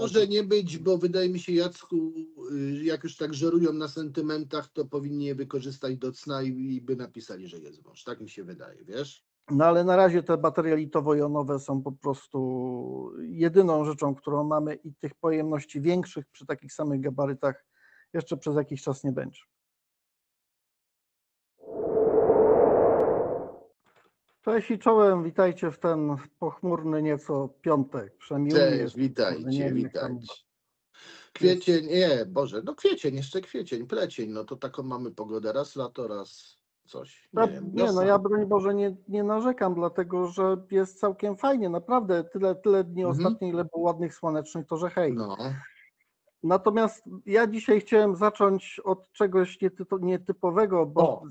Może nie być, bo wydaje mi się, Jacku, y, jak już tak żerują na sentymentach, to powinni je wykorzystać do cna i, by napisali, że jest wąż. Tak mi się wydaje, wiesz? No ale na razie te baterie litowo-jonowe są po prostu jedyną rzeczą, którą mamy i tych pojemności większych przy takich samych gabarytach jeszcze przez jakiś czas nie będzie. Cześć i czołem, witajcie w ten pochmurny nieco piątek. Mnie Cześć, witajcie, witajcie. Kwiecień, nie, Boże, no kwiecień, jeszcze kwiecień, plecień, no to taką mamy pogodę, raz lato, raz coś, nie Ja, wiem. nie, no ja broń Boże nie, nie narzekam, dlatego że jest całkiem fajnie, naprawdę tyle, tyle dni Mhm. ostatnio, ile było ładnych, słonecznych, to że hej. No, Natomiast ja dzisiaj chciałem zacząć od czegoś nietypo- nietypowego, bo O.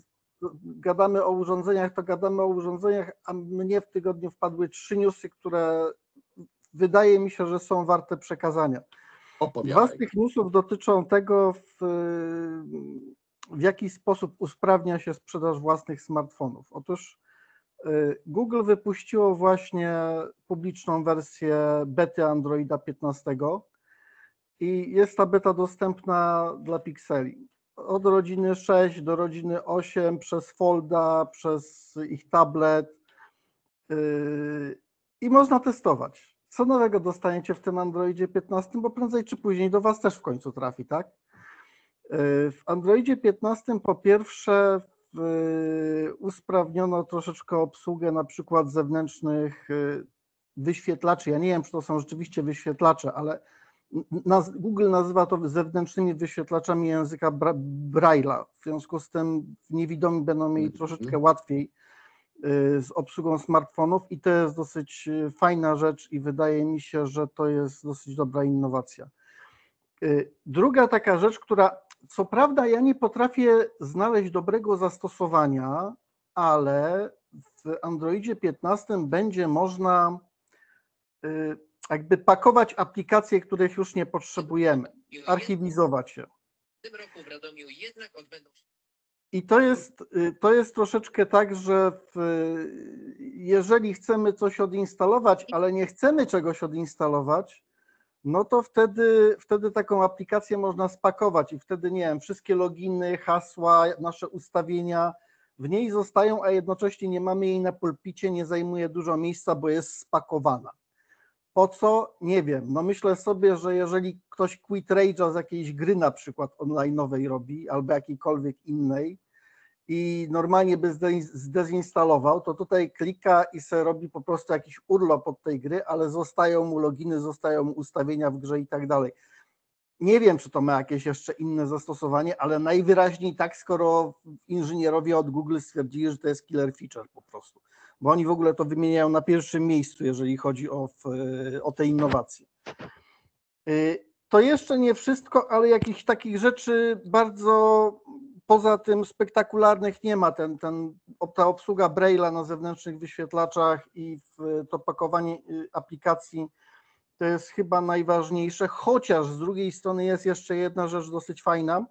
gadamy o urządzeniach, to gadamy o urządzeniach, a mnie w tygodniu wpadły trzy newsy, które wydaje mi się, że są warte przekazania. Dwa z opowiadaj. tych newsów dotyczą tego, w, w jaki sposób usprawnia się sprzedaż własnych smartfonów. Otóż y, Google wypuściło właśnie publiczną wersję bety Androida 15 i jest ta beta dostępna dla Pixeli. Od rodziny 6 do rodziny 8, przez Folda, przez ich tablet yy, i można testować. Co nowego dostaniecie w tym Androidzie 15, bo prędzej czy później do Was też w końcu trafi, tak? Yy, W Androidzie 15 po pierwsze yy, usprawniono troszeczkę obsługę na przykład zewnętrznych wyświetlaczy. Ja nie wiem, czy to są rzeczywiście wyświetlacze, ale Google nazywa to zewnętrznymi wyświetlaczami języka Bra- Braille'a. W związku z tym niewidomi będą mieli Mhm. troszeczkę łatwiej y, z obsługą smartfonów i to jest dosyć y, fajna rzecz i wydaje mi się, że to jest dosyć dobra innowacja. Y, Druga taka rzecz, która co prawda ja nie potrafię znaleźć dobrego zastosowania, ale w Androidzie 15 będzie można jakby pakować aplikacje, których już nie potrzebujemy, archiwizować je. W tym roku w Radomiu jednak odbędą się I to jest, y, to jest troszeczkę tak, że w, jeżeli chcemy coś odinstalować, ale nie chcemy czegoś odinstalować, no to wtedy, wtedy taką aplikację można spakować i wtedy, nie wiem, wszystkie loginy, hasła, nasze ustawienia w niej zostają, a jednocześnie nie mamy jej na pulpicie, nie zajmuje dużo miejsca, bo jest spakowana. Po co? Nie wiem. No myślę sobie, że jeżeli ktoś quit rage'a z jakiejś gry na przykład online'owej robi, albo jakiejkolwiek innej i normalnie by zde- zdezinstalował, to tutaj klika i se robi po prostu jakiś urlop od tej gry, ale zostają mu loginy, zostają mu ustawienia w grze i tak dalej. Nie wiem, czy to ma jakieś jeszcze inne zastosowanie, ale najwyraźniej tak, skoro inżynierowie od Google stwierdzili, że to jest killer feature po prostu bo oni w ogóle to wymieniają na pierwszym miejscu, jeżeli chodzi o, w- o te innowacje. Y, To jeszcze nie wszystko, ale jakichś takich rzeczy bardzo poza tym spektakularnych nie ma. Ten, ten, ta obsługa Braille'a na zewnętrznych wyświetlaczach i to pakowanie y, aplikacji to jest chyba najważniejsze, chociaż z drugiej strony jest jeszcze jedna rzecz dosyć fajna,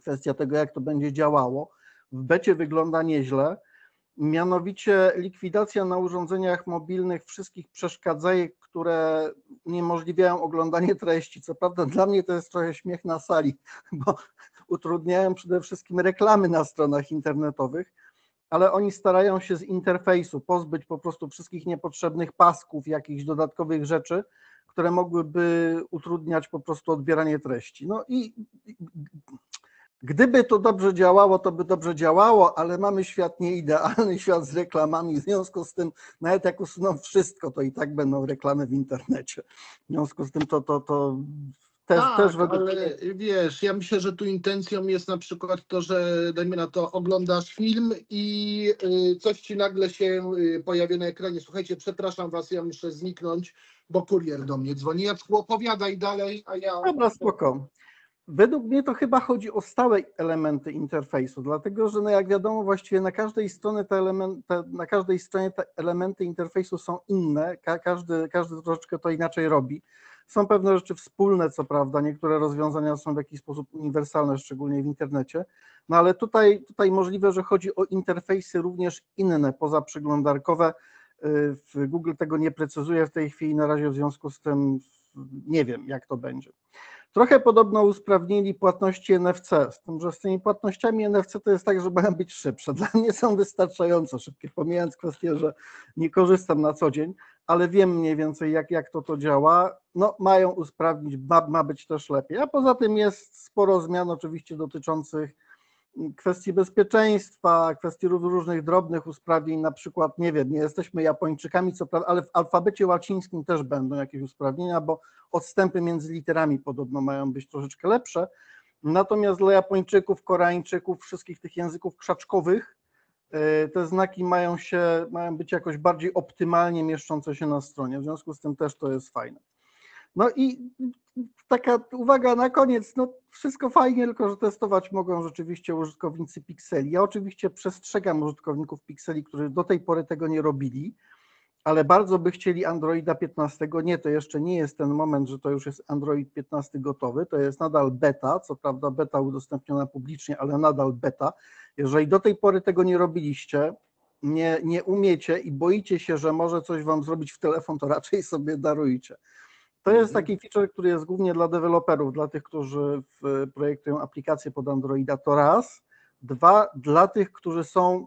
kwestia tego, jak to będzie działało. W becie wygląda nieźle. Mianowicie likwidacja na urządzeniach mobilnych wszystkich przeszkadzajek, które uniemożliwiają oglądanie treści. Co prawda dla mnie to jest trochę śmiech na sali, bo utrudniają przede wszystkim reklamy na stronach internetowych, ale oni starają się z interfejsu pozbyć po prostu wszystkich niepotrzebnych pasków, jakichś dodatkowych rzeczy, które mogłyby utrudniać po prostu odbieranie treści. No i Gdyby to dobrze działało, to by dobrze działało, ale mamy świat nieidealny, świat z reklamami. W związku z tym, nawet jak usuną wszystko, to i tak będą reklamy w internecie. W związku z tym to, to, to też, tak, też według ale wiesz, ja myślę, że tu intencją jest na przykład to, że dajmy na to, oglądasz film i y, coś ci nagle się y, pojawia na ekranie. Słuchajcie, przepraszam was, ja muszę zniknąć, bo kurier do mnie dzwoni. Jacku, opowiadaj dalej, a ja... Dobra, spoko. Według mnie to chyba chodzi o stałe elementy interfejsu, dlatego że no jak wiadomo, właściwie na każdej stronie te elementy, na każdej stronie te elementy interfejsu są inne, ka każdy, każdy troszeczkę to inaczej robi. Są pewne rzeczy wspólne, co prawda, niektóre rozwiązania są w jakiś sposób uniwersalne, szczególnie w internecie, no ale tutaj, tutaj możliwe, że chodzi o interfejsy również inne, poza przeglądarkowe. W Google tego nie precyzuje w tej chwili, na razie w związku z tym nie wiem, jak to będzie. Trochę podobno usprawnili płatności NFC, z tym, że z tymi płatnościami NFC to jest tak, że mają być szybsze. Dla mnie są wystarczająco szybkie, pomijając kwestię, że nie korzystam na co dzień, ale wiem mniej więcej, jak, jak to to działa. No, mają usprawnić, ma, ma być też lepiej. A poza tym jest sporo zmian oczywiście dotyczących kwestii bezpieczeństwa, kwestii ró- różnych drobnych usprawnień, na przykład, nie wiem, nie jesteśmy Japończykami, co prawda, ale w alfabecie łacińskim też będą jakieś usprawnienia, bo odstępy między literami podobno mają być troszeczkę lepsze. Natomiast dla Japończyków, Koreańczyków, wszystkich tych języków krzaczkowych, e, te znaki mają się, mają być jakoś bardziej optymalnie mieszczące się na stronie. W związku z tym też to jest fajne. No i taka uwaga na koniec, no wszystko fajnie, tylko że testować mogą rzeczywiście użytkownicy Pixeli. Ja oczywiście przestrzegam użytkowników Pixeli, którzy do tej pory tego nie robili, ale bardzo by chcieli Androida 15. Nie, to jeszcze nie jest ten moment, że to już jest Android 15 gotowy, to jest nadal beta, co prawda beta udostępniona publicznie, ale nadal beta. Jeżeli do tej pory tego nie robiliście, nie, nie umiecie i boicie się, że może coś wam zrobić w telefon, to raczej sobie darujcie. To jest Mhm. taki feature, który jest głównie dla deweloperów, dla tych, którzy w- projektują aplikacje pod Androida, to raz. Dwa, dla tych, którzy są,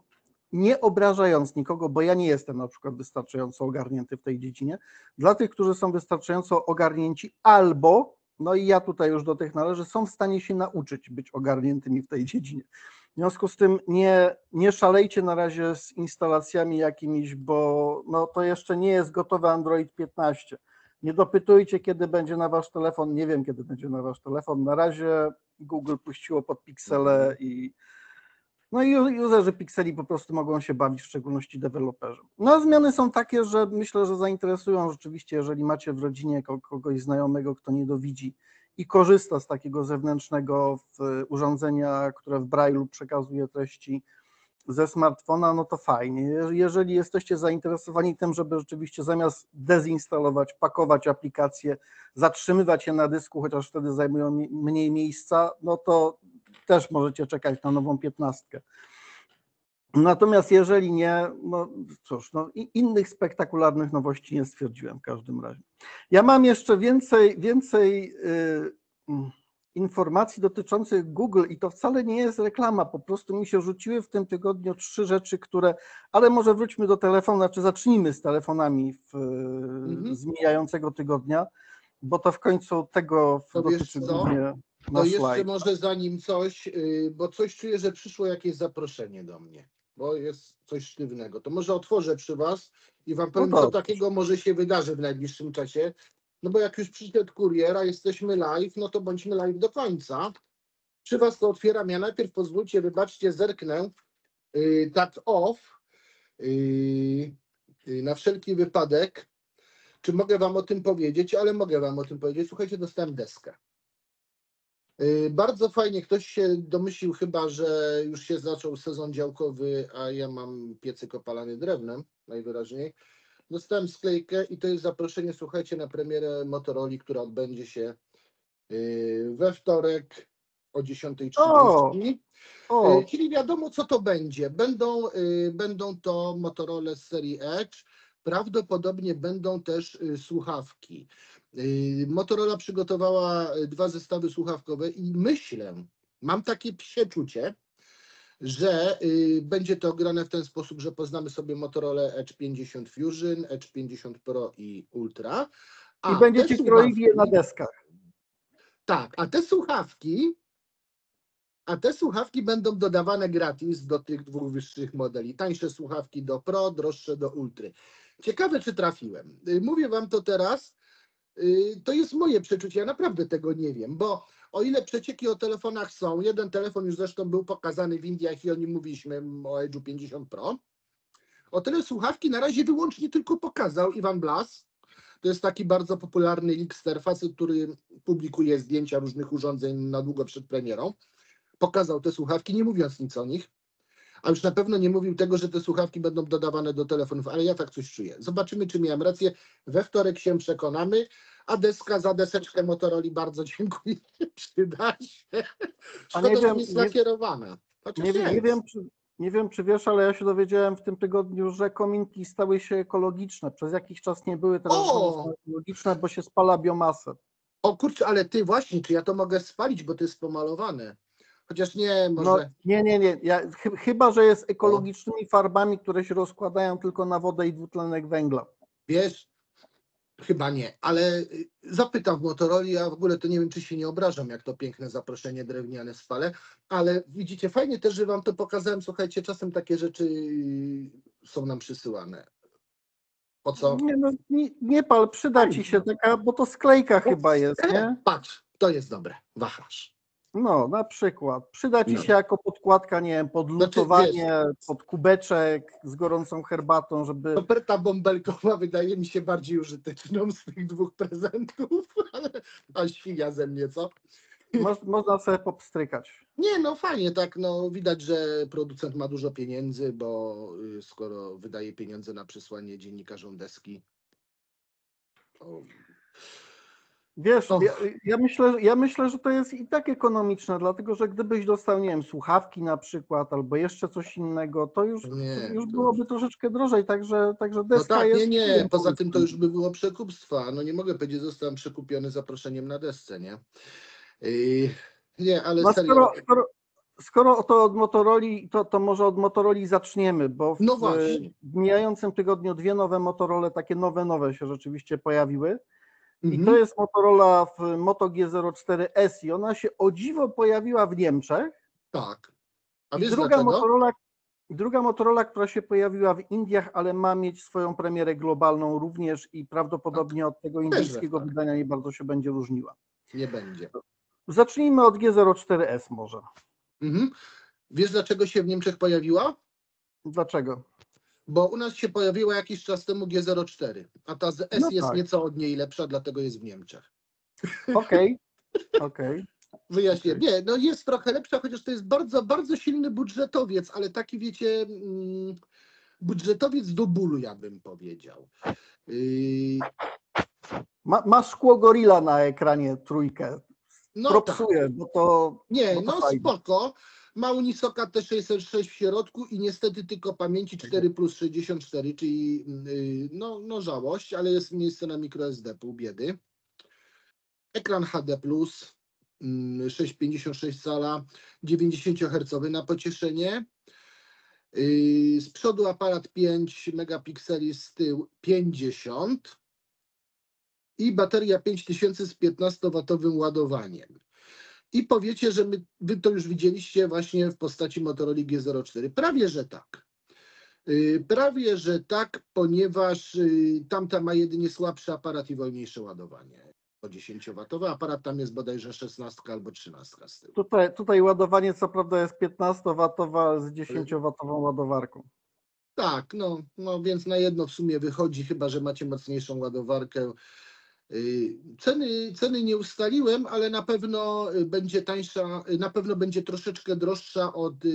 nie obrażając nikogo, bo ja nie jestem na przykład wystarczająco ogarnięty w tej dziedzinie, dla tych, którzy są wystarczająco ogarnięci albo, no i ja tutaj już do tych należę, są w stanie się nauczyć być ogarniętymi w tej dziedzinie. W związku z tym nie, nie szalejcie na razie z instalacjami jakimiś, bo no, to jeszcze nie jest gotowy Android 15. Nie dopytujcie, kiedy będzie na wasz telefon. Nie wiem, kiedy będzie na wasz telefon. Na razie Google puściło pod piksele i no i userzy pikseli po prostu mogą się bawić, w szczególności deweloperzy. No a zmiany są takie, że myślę, że zainteresują rzeczywiście, jeżeli macie w rodzinie ko- kogoś znajomego, kto nie dowidzi i korzysta z takiego zewnętrznego urządzenia, które w Braille'u przekazuje treści ze smartfona, no to fajnie. Je- Jeżeli jesteście zainteresowani tym, żeby rzeczywiście zamiast dezinstalować, pakować aplikacje, zatrzymywać je na dysku, chociaż wtedy zajmują mniej miejsca, no to też możecie czekać na nową piętnastkę. Natomiast jeżeli nie, no cóż, no innych spektakularnych nowości nie stwierdziłem w każdym razie. Ja mam jeszcze więcej, więcej yy, informacji dotyczących Google i to wcale nie jest reklama, po prostu mi się rzuciły w tym tygodniu trzy rzeczy, które, ale może wróćmy do telefonu, znaczy zacznijmy z telefonami w, Mhm. z mijającego tygodnia, bo to w końcu tego To dotyczy głównie No jeszcze slajd. może zanim coś, yy, bo coś czuję, że przyszło jakieś zaproszenie do mnie, bo jest coś sztywnego. To może otworzę przy was i wam powiem, to co takiego może się wydarzy w najbliższym czasie. No bo jak już przyszedł kurier, a jesteśmy live, no to bądźmy live do końca. Przy was to otwieram. Ja najpierw pozwólcie, wybaczcie, zerknę yy, tak off yy, yy, na wszelki wypadek. Czy mogę wam o tym powiedzieć? Ale mogę wam o tym powiedzieć. Słuchajcie, dostałem deskę. Yy, Bardzo fajnie, ktoś się domyślił chyba, że już się zaczął sezon działkowy, a ja mam piecyk opalany drewnem najwyraźniej. Dostałem sklejkę i to jest zaproszenie, słuchajcie, na premierę Motorola, która odbędzie się yy, we wtorek o 10.30. O, Yy, Czyli wiadomo, co to będzie. Będą, yy, będą to Motorola z serii Edge. Prawdopodobnie będą też słuchawki. Motorola przygotowała dwa zestawy słuchawkowe i myślę, mam takie psie czucie, że yy, będzie to grane w ten sposób, że poznamy sobie Motorola Edge 50 Fusion, Edge 50 Pro i Ultra. I te będziecie kroili je na deskach. tak, a te słuchawki, a te słuchawki będą dodawane gratis do tych dwóch wyższych modeli. Tańsze słuchawki do Pro, droższe do Ultry. Ciekawe, czy trafiłem. Y, Mówię wam to teraz. Y, To jest moje przeczucie, ja naprawdę tego nie wiem, bo o ile przecieki o telefonach są, jeden telefon już zresztą był pokazany w Indiach i o nim mówiliśmy o Edge'u 50 Pro, o tyle słuchawki na razie wyłącznie tylko pokazał Iwan Blas. To jest taki bardzo popularny lickster, facet, który publikuje zdjęcia różnych urządzeń na długo przed premierą. Pokazał te słuchawki, nie mówiąc nic o nich. A już na pewno nie mówił tego, że te słuchawki będą dodawane do telefonów, ale ja tak coś czuję. Zobaczymy, czy miałem rację. We wtorek się przekonamy. A deska za deseczkę Motorola bardzo dziękuję. Przyda się. Szkoda, nie wiem, jest nie- lakierowana. Chociaż Nie, wiem- nie, wiem, czy, Nie wiem, czy wiesz, ale ja się dowiedziałem w tym tygodniu, że kominki stały się ekologiczne. Przez jakiś czas nie były, teraz ekologiczne, bo się spala biomasę. O kurczę, ale ty właśnie, czy ja to mogę spalić, bo to jest pomalowane. Chociaż nie, No, może. nie, nie, nie. Ja, chy- chyba, że jest ekologicznymi farbami, które się rozkładają tylko na wodę i dwutlenek węgla. Wiesz, chyba nie, ale y, zapytam w Motorola, ja w ogóle to nie wiem, czy się nie obrażam, jak to piękne zaproszenie drewniane spalę, ale widzicie, fajnie też, że wam to pokazałem, słuchajcie, czasem takie rzeczy y, są nam przysyłane. Po co? Nie, no, nie, nie pal, przyda ci się taka, bo to sklejka chyba jest, nie? Patrz, to jest dobre, wachlarz. No, na przykład. Przyda ci No. się jako podkładka, nie wiem, pod Znaczy, lutowanie, pod kubeczek z gorącą herbatą, żeby... Koperta bąbelkowa wydaje mi się bardziej użyteczną z tych dwóch prezentów, ale a świnia ze mnie, co? Moż, można sobie popstrykać. Nie, no fajnie, tak, no widać, że producent ma dużo pieniędzy, bo y, skoro wydaje pieniądze na przysłanie dziennikarzom deski, to Wiesz, ja, ja, myślę, ja myślę, że to jest i tak ekonomiczne, dlatego że gdybyś dostał, nie wiem, słuchawki na przykład, albo jeszcze coś innego, to już, Nie, to już to- byłoby troszeczkę drożej, także, także no deska tak, jest... nie, nie, poza tym to już by było przekupstwa, no nie mogę powiedzieć, zostałem przekupiony zaproszeniem na desce, nie? Yy, nie, ale No skoro, skoro, skoro to od Motorola, to, to może od Motorola zaczniemy, bo w, No w mijającym tygodniu dwie nowe Motorola, takie nowe, nowe się rzeczywiście pojawiły. I Mhm. to jest Motorola w Moto G04S i ona się o dziwo pojawiła w Niemczech. tak. A I wiesz druga? Motorola, druga Motorola, która się pojawiła w Indiach, ale ma mieć swoją premierę globalną również i prawdopodobnie od tego indyjskiego tak. wydania nie bardzo się będzie różniła. Nie będzie. Zacznijmy od G04S może. Mhm. Wiesz dlaczego się w Niemczech pojawiła? Dlaczego? Bo u nas się pojawiła jakiś czas temu G04, a ta z S No jest tak. nieco od niej lepsza, dlatego jest w Niemczech. Okej, okej. Wyjaśnię. Okej. Nie, no jest trochę lepsza, chociaż to jest bardzo, bardzo silny budżetowiec, ale taki wiecie, mm, budżetowiec do bólu, ja bym powiedział. Yy, Ma, ma szkło Gorilla na ekranie trójkę. no tak. Bo to Nie, no to no fajnie. spoko. Ma Unisoka T606 w środku i niestety tylko pamięci 4 plus 64, czyli yy, no, no żałość, ale jest miejsce na microSD, pół biedy. Ekran HD+, mm, 6,56 cala, 90 Hz na pocieszenie. Yy, Z przodu aparat 5 megapikseli, z tyłu 50 i bateria 5000 z 15W ładowaniem. I powiecie, że my, wy to już widzieliście właśnie w postaci Motorola G04. Prawie, że tak. Yy, Prawie, że tak, ponieważ yy, tamta ma jedynie słabszy aparat i wolniejsze ładowanie. O 10W. Aparat tam jest bodajże 16 albo 13 z tyłu. tutaj, tutaj ładowanie co prawda jest 15W z 10W ładowarką. Tak, no, no więc na jedno w sumie wychodzi, chyba że macie mocniejszą ładowarkę. Yy, Ceny, ceny nie ustaliłem, ale na pewno y, będzie tańsza, y, na pewno będzie troszeczkę droższa od y,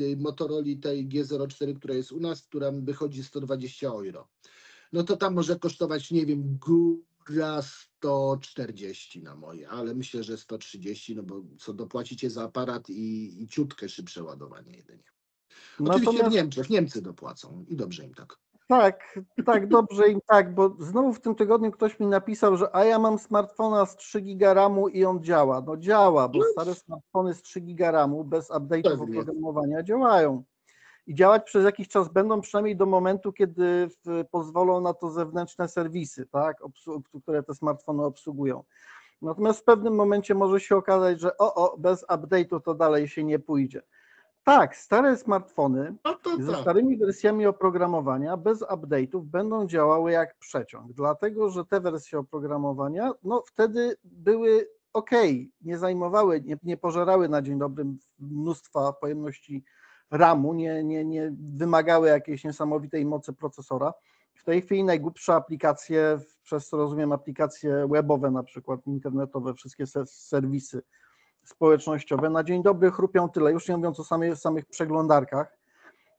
y, Motorola tej G04, która jest u nas, która wychodzi 120 euro. No to tam może kosztować, nie wiem, góra 140 na moje, ale myślę, że 130, no bo co dopłacicie za aparat i, i ciutkę szybsze ładowanie jedynie. Oczywiście w Natomiast Niemczech, Niemcy dopłacą i dobrze im tak. Tak, tak, dobrze im tak, bo znowu w tym tygodniu ktoś mi napisał, że a ja mam smartfona z 3 giga RAMu i on działa. No działa, bo stare smartfony z 3 giga RAMu bez update'ów oprogramowania działają. I działać przez jakiś czas będą, przynajmniej do momentu, kiedy pozwolą na to zewnętrzne serwisy, tak, które te smartfony obsługują. Natomiast w pewnym momencie może się okazać, że o, o, bez update'u to dalej się nie pójdzie. Tak, stare smartfony No ze tak. starymi wersjami oprogramowania bez update'ów będą działały jak przeciąg, dlatego że te wersje oprogramowania, no wtedy były ok, nie zajmowały, nie, nie pożerały na dzień dobry mnóstwa pojemności RAMu, nie, nie, nie wymagały jakiejś niesamowitej mocy procesora. W tej chwili najgłupsze aplikacje, przez co rozumiem aplikacje webowe na przykład, internetowe, wszystkie se- serwisy społecznościowe na dzień dobry chrupią tyle, już nie mówiąc o samych, samych przeglądarkach,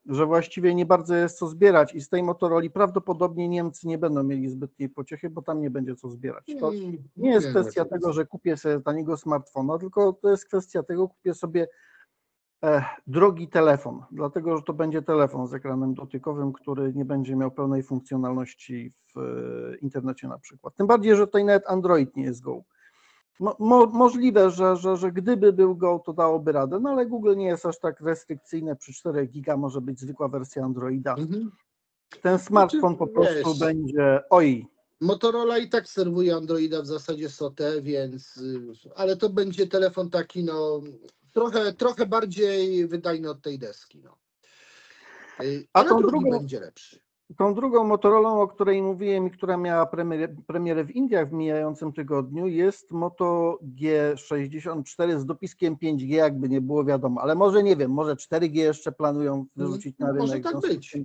że właściwie nie bardzo jest co zbierać i z tej Motorola prawdopodobnie Niemcy nie będą mieli zbytniej pociechy, bo tam nie będzie co zbierać. To nie jest kwestia tego, że kupię sobie taniego smartfona, tylko to jest kwestia tego, kupię sobie e, drogi telefon, dlatego że to będzie telefon z ekranem dotykowym, który nie będzie miał pełnej funkcjonalności w e, internecie na przykład. Tym bardziej, że tutaj nawet Android nie jest Go. Mo, mo, możliwe, że, że, że gdyby był Go, to dałoby radę, no ale Google nie jest aż tak restrykcyjne. Przy 4 giga może być zwykła wersja Androida. Mhm. Ten smartfon po prostu wiesz. będzie oj. Motorola i tak serwuje Androida w zasadzie SOTE, więc, y, ale to będzie telefon taki, no, trochę, trochę bardziej wydajny od tej deski, no. Y, A Ale tą drugi drugą- będzie lepszy. Tą drugą Motorolą, o której mówiłem i która miała premierę, premierę w Indiach w mijającym tygodniu, jest Moto G64 z dopiskiem 5G, jakby nie było wiadomo, ale może nie wiem, może 4G jeszcze planują wyrzucić na No, rynek. może tak być.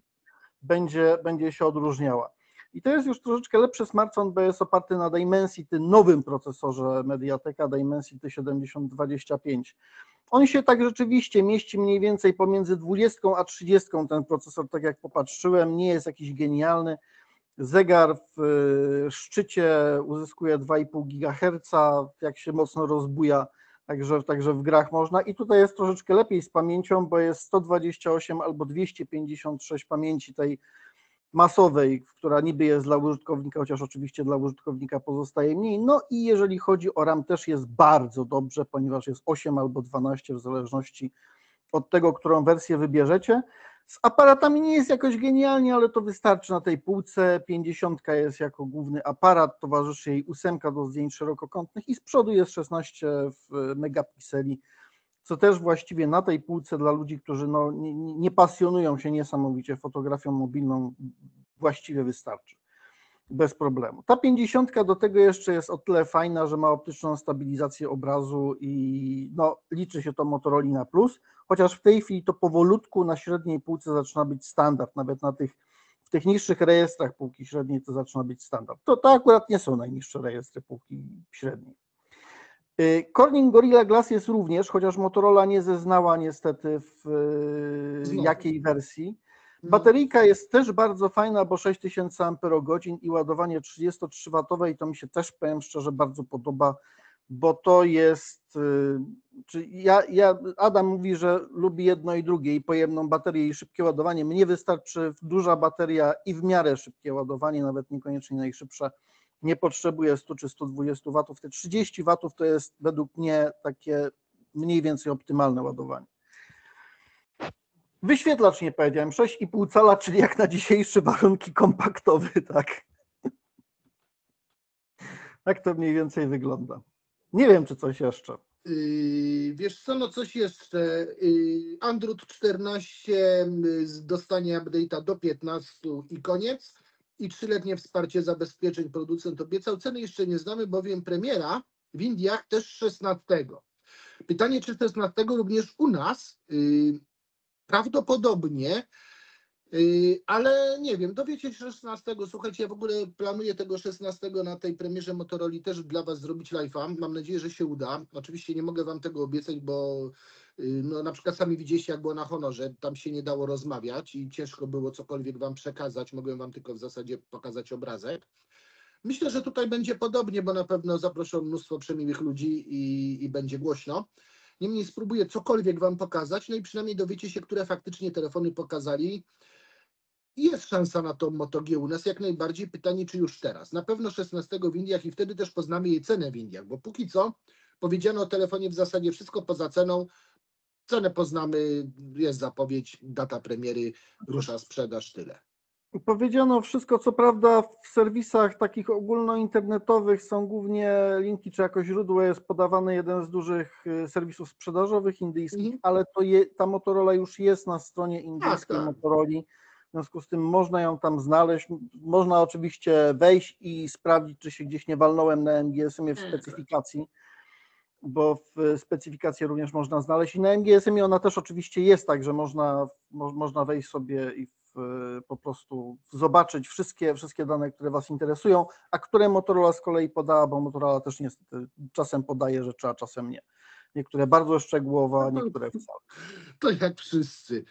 Będzie, będzie się odróżniała. I to jest już troszeczkę lepszy smartfon, bo jest oparty na Dimensity, nowym procesorze Mediateka Dimensity 7025. On się tak rzeczywiście mieści mniej więcej pomiędzy 20 a 30 ten procesor, tak jak popatrzyłem, nie jest jakiś genialny. Zegar w y, szczycie uzyskuje 2,5 GHz, jak się mocno rozbuja, także, także w grach można. I tutaj jest troszeczkę lepiej z pamięcią, bo jest 128 albo 256 pamięci tej masowej, która niby jest dla użytkownika, chociaż oczywiście dla użytkownika pozostaje mniej. No i jeżeli chodzi o RAM, też jest bardzo dobrze, ponieważ jest 8 albo 12 w zależności od tego, którą wersję wybierzecie. Z aparatami nie jest jakoś genialnie, ale to wystarczy na tej półce. 50 jest jako główny aparat, towarzyszy jej 8 do zdjęć szerokokątnych i z przodu jest 16 w- megapikseli, co też właściwie na tej półce dla ludzi, którzy no, nie, nie pasjonują się niesamowicie fotografią mobilną, właściwie wystarczy. Bez problemu. Ta 50 do tego jeszcze jest o tyle fajna, że ma optyczną stabilizację obrazu i no, liczy się to Motorola na plus, chociaż w tej chwili to powolutku na średniej półce zaczyna być standard, nawet na tych w tych niższych rejestrach półki średniej to zaczyna być standard. To, to akurat nie są najniższe rejestry półki średniej. Y, Corning Gorilla Glass jest również, chociaż Motorola nie zeznała niestety w y, Znowu. jakiej wersji. No. Bateryjka jest też bardzo fajna, bo 6000 Ah i ładowanie 33W i to mi się też, powiem szczerze, bardzo podoba, bo to jest, y, czy ja, ja, Adam mówi, że lubi jedno i drugie, i pojemną baterię i szybkie ładowanie. Mnie wystarczy duża bateria i w miarę szybkie ładowanie, nawet niekoniecznie najszybsze. Nie potrzebuję 100 czy 120 W. Te 30 W to jest według mnie takie mniej więcej optymalne ładowanie. Wyświetlacz nie powiedziałem, 6,5 cala, czyli jak na dzisiejsze warunki kompaktowy, tak. Tak to mniej więcej wygląda. Nie wiem, czy coś jeszcze. Yy, wiesz co, no coś jeszcze. Yy, Android 14 z- dostanie update'a do 15 i koniec. I trzyletnie wsparcie zabezpieczeń producent obiecał. Ceny jeszcze nie znamy, bowiem premiera w Indiach też 16. Pytanie, czy 16 również u nas? Yy, prawdopodobnie, ale nie wiem, dowiecie się 16. Słuchajcie, ja w ogóle planuję tego 16 na tej premierze Motorola też dla Was zrobić live'a. Mam nadzieję, że się uda. Oczywiście nie mogę Wam tego obiecać, bo yy, no, na przykład sami widzieliście, jak było na honorze, tam się nie dało rozmawiać i ciężko było cokolwiek Wam przekazać. Mogłem Wam tylko w zasadzie pokazać obrazek. Myślę, że tutaj będzie podobnie, bo na pewno zaproszą mnóstwo przemiłych ludzi i, i będzie głośno. Niemniej spróbuję cokolwiek Wam pokazać, no i przynajmniej dowiecie się, które faktycznie telefony pokazali. I Jest szansa na tą Moto G u nas jak najbardziej. Pytanie, czy już teraz. Na pewno 16 w Indiach i wtedy też poznamy jej cenę w Indiach, bo póki co powiedziano o telefonie w zasadzie wszystko poza ceną. Cenę poznamy, jest zapowiedź, data premiery, rusza sprzedaż, tyle. Powiedziano wszystko, co prawda w serwisach takich ogólnointernetowych są głównie linki, czy jako źródło jest podawany jeden z dużych y, serwisów sprzedażowych indyjskich, Mhm. ale to je, ta Motorola już jest na stronie indyjskiej tak. Motorola. W związku z tym można ją tam znaleźć. Można oczywiście wejść i sprawdzić, czy się gdzieś nie walnąłem na MGSM-ie w Nie, specyfikacji, bo w specyfikację również można znaleźć. I na MGSM-ie ona też oczywiście jest, także można, mo, można wejść sobie i w, po prostu zobaczyć wszystkie, wszystkie dane, które Was interesują, a które Motorola z kolei podała, bo Motorola też niestety czasem podaje rzeczy, a czasem nie. Niektóre bardzo szczegółowo, a niektóre wcale. To jak wszyscy.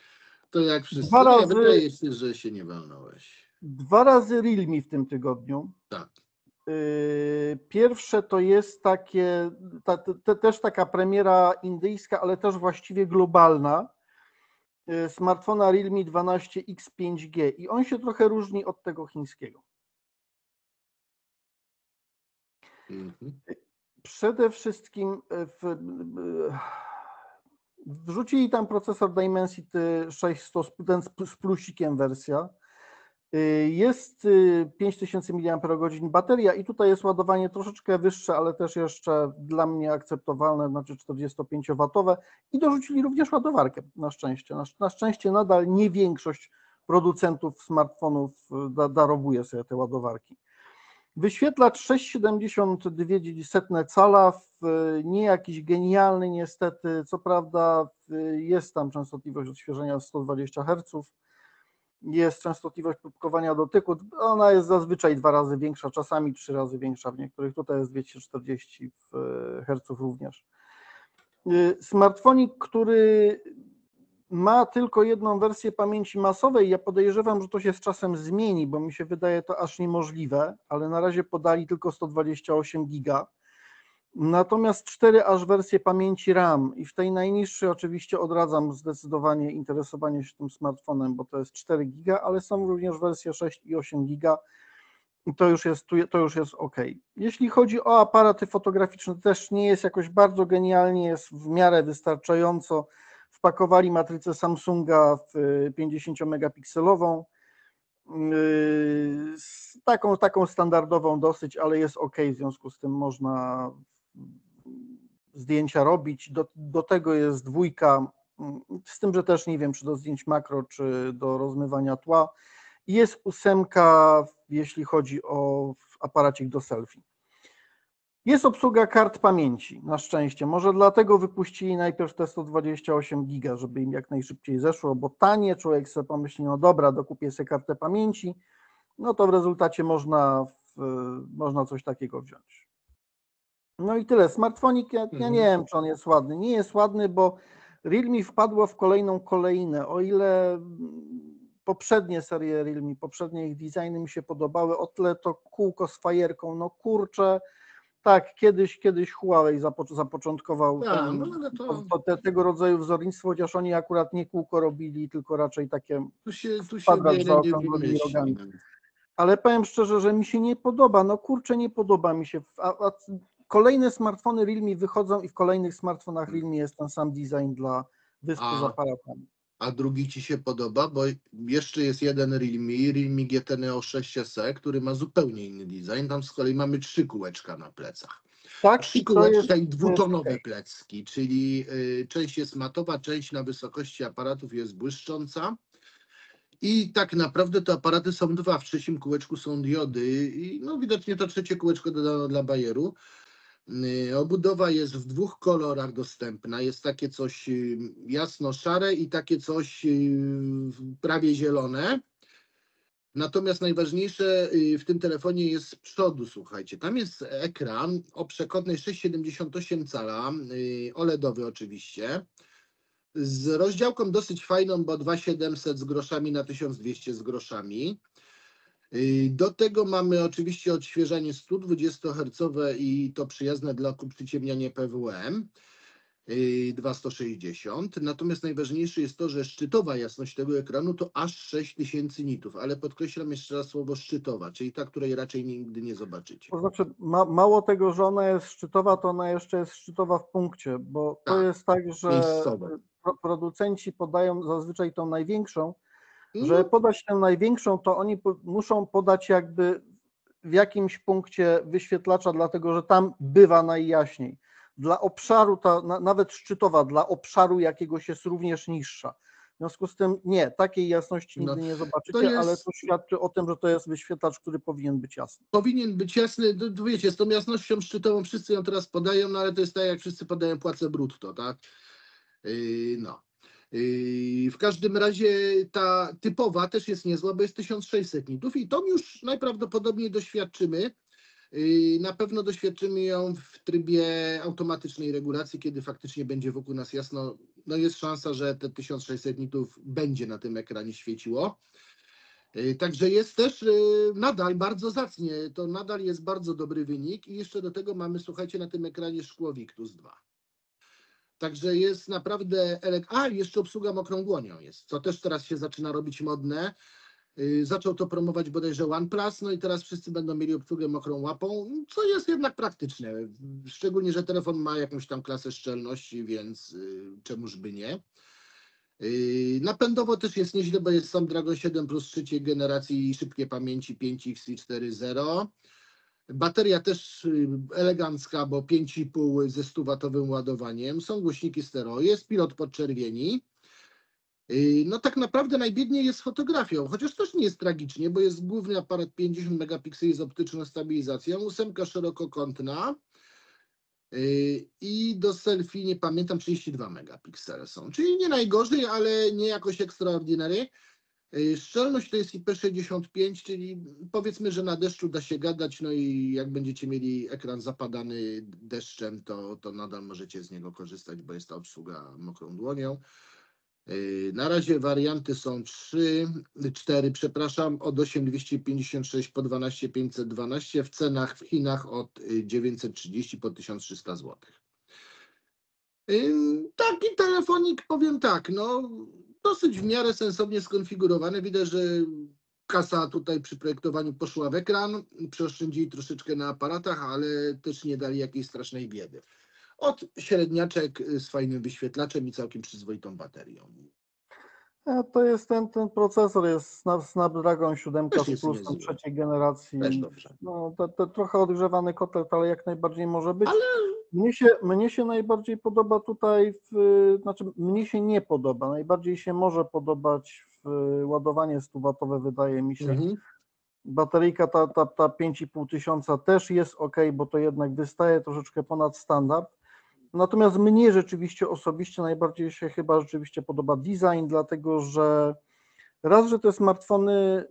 To jak wszyscy. Dwa razy- Nie, wydaje się, że się nie walnąłeś. Dwa razy Realme w tym tygodniu. Tak. Yy, Pierwsze to jest takie, ta, te, też taka premiera indyjska, ale też właściwie globalna. yy, Smartfona Realme 12X 5G i on się trochę różni od tego chińskiego. Mhm. Przede wszystkim e, w, e, wrzucili tam procesor Dimensity 600 z- ten z plusikiem wersja. Y, Jest y, 5000 mAh bateria i tutaj jest ładowanie troszeczkę wyższe, ale też jeszcze dla mnie akceptowalne, znaczy 45W i dorzucili również ładowarkę na szczęście. Na, sz- na szczęście nadal nie większość producentów smartfonów y, da, darowuje sobie te ładowarki. Wyświetlacz 6,72 cala, w- nie jakiś genialny niestety, co prawda jest tam częstotliwość odświeżenia 120 Hz, jest częstotliwość próbkowania dotyku, ona jest zazwyczaj dwa razy większa, czasami trzy razy większa. W niektórych, tutaj jest 240 Hz również. Y, Smartfonik, który ma tylko jedną wersję pamięci masowej. Ja podejrzewam, że to się z czasem zmieni, bo mi się wydaje to aż niemożliwe, ale na razie podali tylko 128 giga. Natomiast cztery aż wersje pamięci RAM i w tej najniższej oczywiście odradzam zdecydowanie interesowanie się tym smartfonem, bo to jest 4 giga, ale są również wersje 6 i 8 giga. I to już jest, to już jest ok. Jeśli chodzi o aparaty fotograficzne, też nie jest jakoś bardzo genialnie, jest w miarę wystarczająco wpakowali matrycę Samsunga w y, 50-megapikselową. Yy, z Taką, taką standardową dosyć, ale jest ok, w związku z tym można zdjęcia robić. Do, do tego jest dwójka, mm, z tym, że też nie wiem, czy do zdjęć makro, czy do rozmywania tła. Jest ósemka, jeśli chodzi o aparacik do selfie. Jest obsługa kart pamięci, na szczęście. Może dlatego wypuścili najpierw te 128 giga, żeby im jak najszybciej zeszło, bo tanie, człowiek sobie pomyśli, no dobra, dokupię sobie kartę pamięci, no to w rezultacie można, w, można coś takiego wziąć. No i tyle. Smartfonik, ja, ja Mhm. nie wiem, czy on jest ładny. Nie jest ładny, bo Realme wpadło w kolejną kolejnę. O ile poprzednie serie Realme, poprzednie ich designy mi się podobały, o tyle to kółko z fajerką, no kurczę, tak, kiedyś, kiedyś Huawei zapo- zapoczątkował Tak, ten, no to- to, te, tego rodzaju wzornictwo, chociaż oni akurat nie kółko robili, tylko raczej takie Tu się, tu się nie rogami. ale powiem szczerze, że mi się nie podoba. No kurczę, nie podoba mi się. A, a kolejne smartfony Realme wychodzą i w kolejnych smartfonach Realme jest ten sam design dla z A. aparatami. A drugi ci się podoba, bo jeszcze jest jeden Realme, Realme GT Neo 6 SE, który ma zupełnie inny design. Tam z kolei mamy trzy kółeczka na plecach. Tak, Trzy kółeczka i dwutonowe plecki, czyli y, część jest matowa, część na wysokości aparatów jest błyszcząca. I tak naprawdę te aparaty są dwa. W trzecim kółeczku są diody i no widocznie to trzecie kółeczko dodano dla Bayeru. Y, Obudowa jest w dwóch kolorach dostępna. Jest takie coś y, jasno-szare i takie coś y, prawie zielone. Natomiast najważniejsze w tym telefonie jest z przodu, słuchajcie. Tam jest ekran o przekątnej 6,78 cala, OLEDowy oczywiście, z rozdziałką dosyć fajną, bo 2700 z groszami na 1200 z groszami. Y, Do tego mamy oczywiście odświeżanie 120 Hz i to przyjazne dla oku przyciemnianie PWM. y, 2160. Natomiast najważniejsze jest to, że szczytowa jasność tego ekranu to aż 6000 nitów, ale podkreślam jeszcze raz słowo szczytowa, czyli ta, której raczej nigdy nie zobaczycie. To znaczy, ma, mało tego, że ona jest szczytowa, to ona jeszcze jest szczytowa w punkcie, bo to Tak, jest tak, że miejscowe. pro, producenci podają zazwyczaj tą największą, No, Żeby podać tę największą, to oni po, muszą podać jakby w jakimś punkcie wyświetlacza, dlatego że tam bywa najjaśniej. Dla obszaru, ta, na, nawet szczytowa, dla obszaru jakiegoś jest również niższa. W związku z tym nie, takiej jasności No, nigdy nie zobaczycie, to jest- ale to świadczy o tym, że to jest wyświetlacz, który powinien być jasny. powinien być jasny, to wiecie, z tą jasnością szczytową wszyscy ją teraz podają, no ale to jest tak, jak wszyscy podają płacę brutto, tak? Yy, no. Yy, w każdym razie ta typowa też jest niezła, bo jest 1600 nitów i tą już najprawdopodobniej doświadczymy. Yy, Na pewno doświadczymy ją w trybie automatycznej regulacji, kiedy faktycznie będzie wokół nas jasno. No jest szansa, że te 1600 nitów będzie na tym ekranie świeciło. Y, Także jest też nadal bardzo zacnie, to nadal jest bardzo dobry wynik i jeszcze do tego mamy, słuchajcie, na tym ekranie szkło Victus 2. Także jest naprawdę, elek- a jeszcze obsługa mokrą dłonią jest, co też teraz się zaczyna robić modne. Y, Zaczął to promować bodajże OnePlus, no i teraz wszyscy będą mieli obsługę mokrą łapą, co jest jednak praktyczne. Szczególnie, że telefon ma jakąś tam klasę szczelności, więc y, czemuż by nie. Yy, Napędowo też jest nieźle, bo jest Snapdragon 7 plus trzeciej generacji szybkie pamięci 5X i 4.0. Bateria też yy, elegancka, bo 5,5 ze 100-watowym ładowaniem. Są głośniki stereo, jest pilot podczerwieni. Yy, No tak naprawdę najbiedniej jest fotografią, chociaż też nie jest tragicznie, bo jest główny aparat 50 megapikseli z optyczną stabilizacją, ósemka szerokokątna, Yy, I do selfie, nie pamiętam, 32 megapiksele są, czyli nie najgorzej, ale nie jakoś extraordinary. Szczelność to jest IP65, czyli powiedzmy, że na deszczu da się gadać, no i jak będziecie mieli ekran zapadany deszczem, to, to nadal możecie z niego korzystać, bo jest ta obsługa mokrą dłonią. Yy, Na razie warianty są 3, 4, przepraszam, od 8256 po 12512 w cenach w Chinach od y, 930 po 1300 zł. Taki telefonik, powiem tak, no dosyć w miarę sensownie skonfigurowany. Widać, że kasa tutaj przy projektowaniu poszła w ekran, przeoszczędzili troszeczkę na aparatach, ale też nie dali jakiejś strasznej biedy. Od średniaczek z fajnym wyświetlaczem i całkiem przyzwoitą baterią. E, To jest ten, ten procesor, jest Snap- Snapdragon 7 Też z jest plusem niezły. trzeciej generacji. Też dobrze. No, to, to trochę odgrzewany kotlet, ale jak najbardziej może być. Ale Mnie się, mnie się najbardziej podoba tutaj, w, znaczy mnie się nie podoba, najbardziej się może podobać w ładowanie 100-watowe wydaje mi się. mhm. Bateryjka ta, ta, ta 5,5 tysiąca też jest ok, bo to jednak wystaje troszeczkę ponad standard. Natomiast mnie rzeczywiście osobiście najbardziej się chyba rzeczywiście podoba design, dlatego że raz, że te smartfony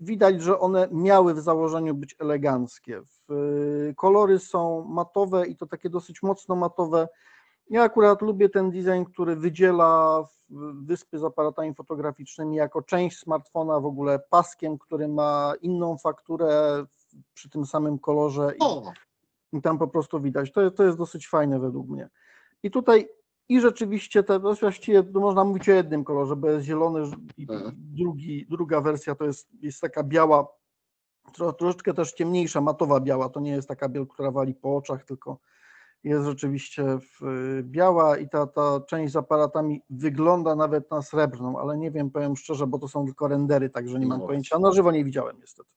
widać, że one miały w założeniu być eleganckie. W- Kolory są matowe i to takie dosyć mocno matowe. Ja akurat lubię ten design, który wydziela wyspy z aparatami fotograficznymi jako część smartfona, w ogóle paskiem, który ma inną fakturę przy tym samym kolorze. I tam po prostu widać. To, to jest dosyć fajne według mnie. I tutaj i rzeczywiście te, właściwie można mówić o jednym kolorze, bo jest zielony i Mhm. drugi, druga wersja to jest, jest taka biała, tro, troszeczkę też ciemniejsza, matowa biała. To nie jest taka biel, która wali po oczach, tylko jest rzeczywiście biała i ta, ta część z aparatami wygląda nawet na srebrną, ale nie wiem, powiem szczerze, bo to są tylko rendery, także nie mam No. pojęcia. Na żywo nie widziałem niestety.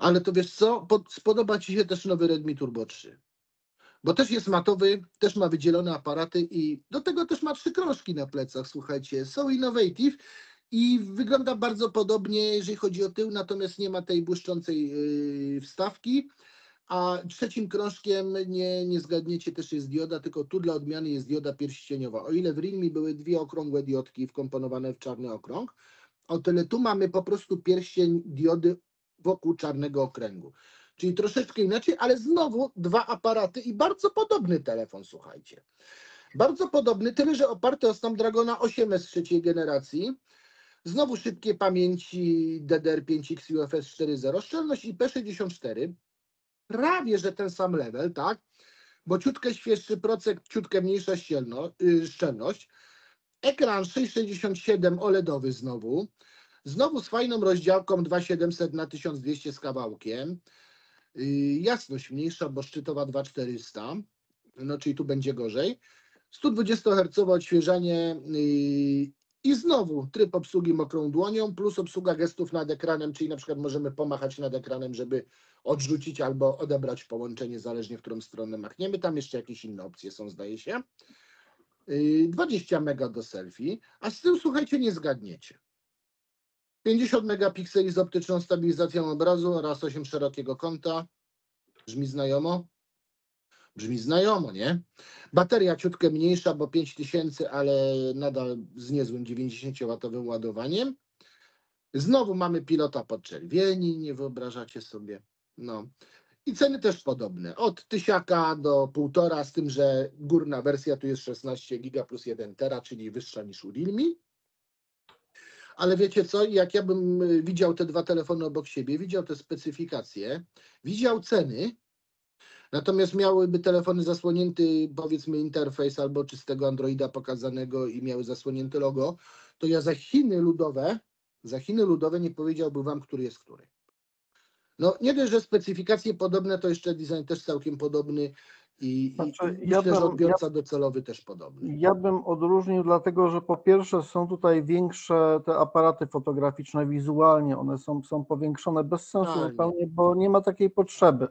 Ale to wiesz co, Pod, spodoba Ci się też nowy Redmi Turbo 3. Bo też jest matowy, też ma wydzielone aparaty i do tego też ma trzy krążki na plecach, słuchajcie, są innovative i wygląda bardzo podobnie, jeżeli chodzi o tył, natomiast nie ma tej błyszczącej yy, wstawki. A trzecim krążkiem, nie, nie zgadniecie, też jest dioda, tylko tu dla odmiany jest dioda pierścieniowa. O ile w Realme były dwie okrągłe diodki wkomponowane w czarny okrąg, o tyle tu mamy po prostu pierścień diody wokół czarnego okręgu. Czyli troszeczkę inaczej, ale znowu dwa aparaty i bardzo podobny telefon, słuchajcie. Bardzo podobny, tyle że oparty o Snapdragona 8S trzeciej generacji. Znowu szybkie pamięci DDR5X UFS 4.0, szczelność IP64, prawie że ten sam level, tak? Bo ciutkę świeższy procek, ciutkę mniejsza yy, szczelność. Ekran 667 OLEDowy znowu. Znowu z fajną rozdziałką 2700 na 1200 z kawałkiem. Yy, jasność mniejsza, bo szczytowa 2400. No czyli tu będzie gorzej. 120 Hz odświeżanie yy, i znowu tryb obsługi mokrą dłonią plus obsługa gestów nad ekranem, czyli na przykład możemy pomachać nad ekranem, żeby odrzucić albo odebrać połączenie, zależnie w którą stronę machniemy. Tam jeszcze jakieś inne opcje są, zdaje się. Yy, 20 mega do selfie, a z tym słuchajcie, nie zgadniecie. 50 megapikseli z optyczną stabilizacją obrazu oraz 8 szerokiego kąta. Brzmi znajomo? Brzmi znajomo, nie? Bateria ciutkę mniejsza, bo 5000, ale nadal z niezłym 90-watowym ładowaniem. Znowu mamy pilota podczerwieni, nie wyobrażacie sobie. No. I ceny też podobne. Od tysiaka do półtora, z tym, że górna wersja tu jest 16 giga plus 1 tera, czyli wyższa niż u Realme. Ale wiecie co, jak ja bym y, widział te dwa telefony obok siebie, widział te specyfikacje, widział ceny, natomiast miałyby telefony zasłonięty, powiedzmy, interfejs albo czystego Androida pokazanego i miały zasłonięte logo, to ja za Chiny ludowe, za Chiny ludowe nie powiedziałbym wam, który jest który. No nie dość, że specyfikacje podobne, to jeszcze design też całkiem podobny i, Znaczy, i ja myślę, że odbiorca docelowy też podobny. Ja bym odróżnił, dlatego że po pierwsze są tutaj większe te aparaty fotograficzne wizualnie, one są, są powiększone bez sensu Fajnie. zupełnie, bo nie ma takiej potrzeby.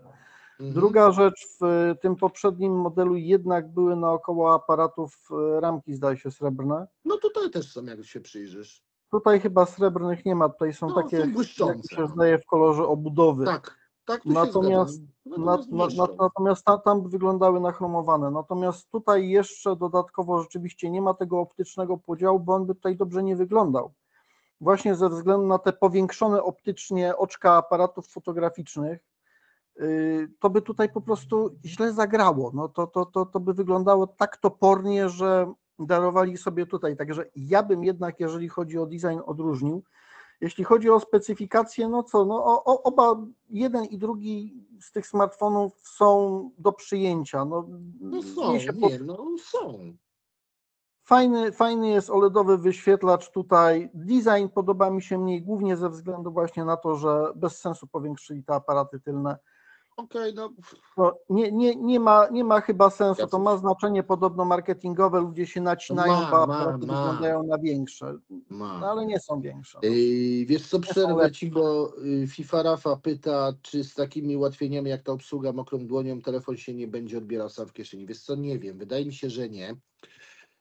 Mhm. Druga rzecz, w tym poprzednim modelu jednak były naokoło aparatów e, ramki, zdaje się, srebrne. No tutaj też są, jak się przyjrzysz. Tutaj chyba srebrnych nie ma, tutaj są No, takie, są jak się no. zdaje, w kolorze obudowy. Tak, tak, Natomiast-. Na, Natomiast na, na, natomiast ta, tam wyglądały nachromowane. Natomiast tutaj jeszcze dodatkowo rzeczywiście nie ma tego optycznego podziału, bo on by tutaj dobrze nie wyglądał. Właśnie ze względu na te powiększone optycznie oczka aparatów fotograficznych, yy, to by tutaj po prostu źle zagrało. No to, to, to, to by wyglądało tak topornie, że darowali sobie tutaj. Także ja bym jednak, jeżeli chodzi o design, odróżnił. Jeśli chodzi o specyfikacje, no co, no o, o, oba, jeden i drugi z tych smartfonów są do przyjęcia. No, No są, mnie się po- nie, no są. Fajny, fajny jest OLEDowy wyświetlacz tutaj. Design podoba mi się mniej, głównie ze względu właśnie na to, że bez sensu powiększyli te aparaty tylne. Okej, no No, nie, nie, nie, ma, nie ma chyba sensu. To ma znaczenie podobno marketingowe, ludzie się nacinają, Ma, bo aparaty ma. wyglądają na większe, ma. no, ale nie są większe. Yy, wiesz co, przerwę ci, bo yy, FIFA Rafa pyta, czy z takimi ułatwieniami jak ta obsługa mokrą dłonią telefon się nie będzie odbierał sam w kieszeni. Wiesz co, nie wiem, wydaje mi się, że nie.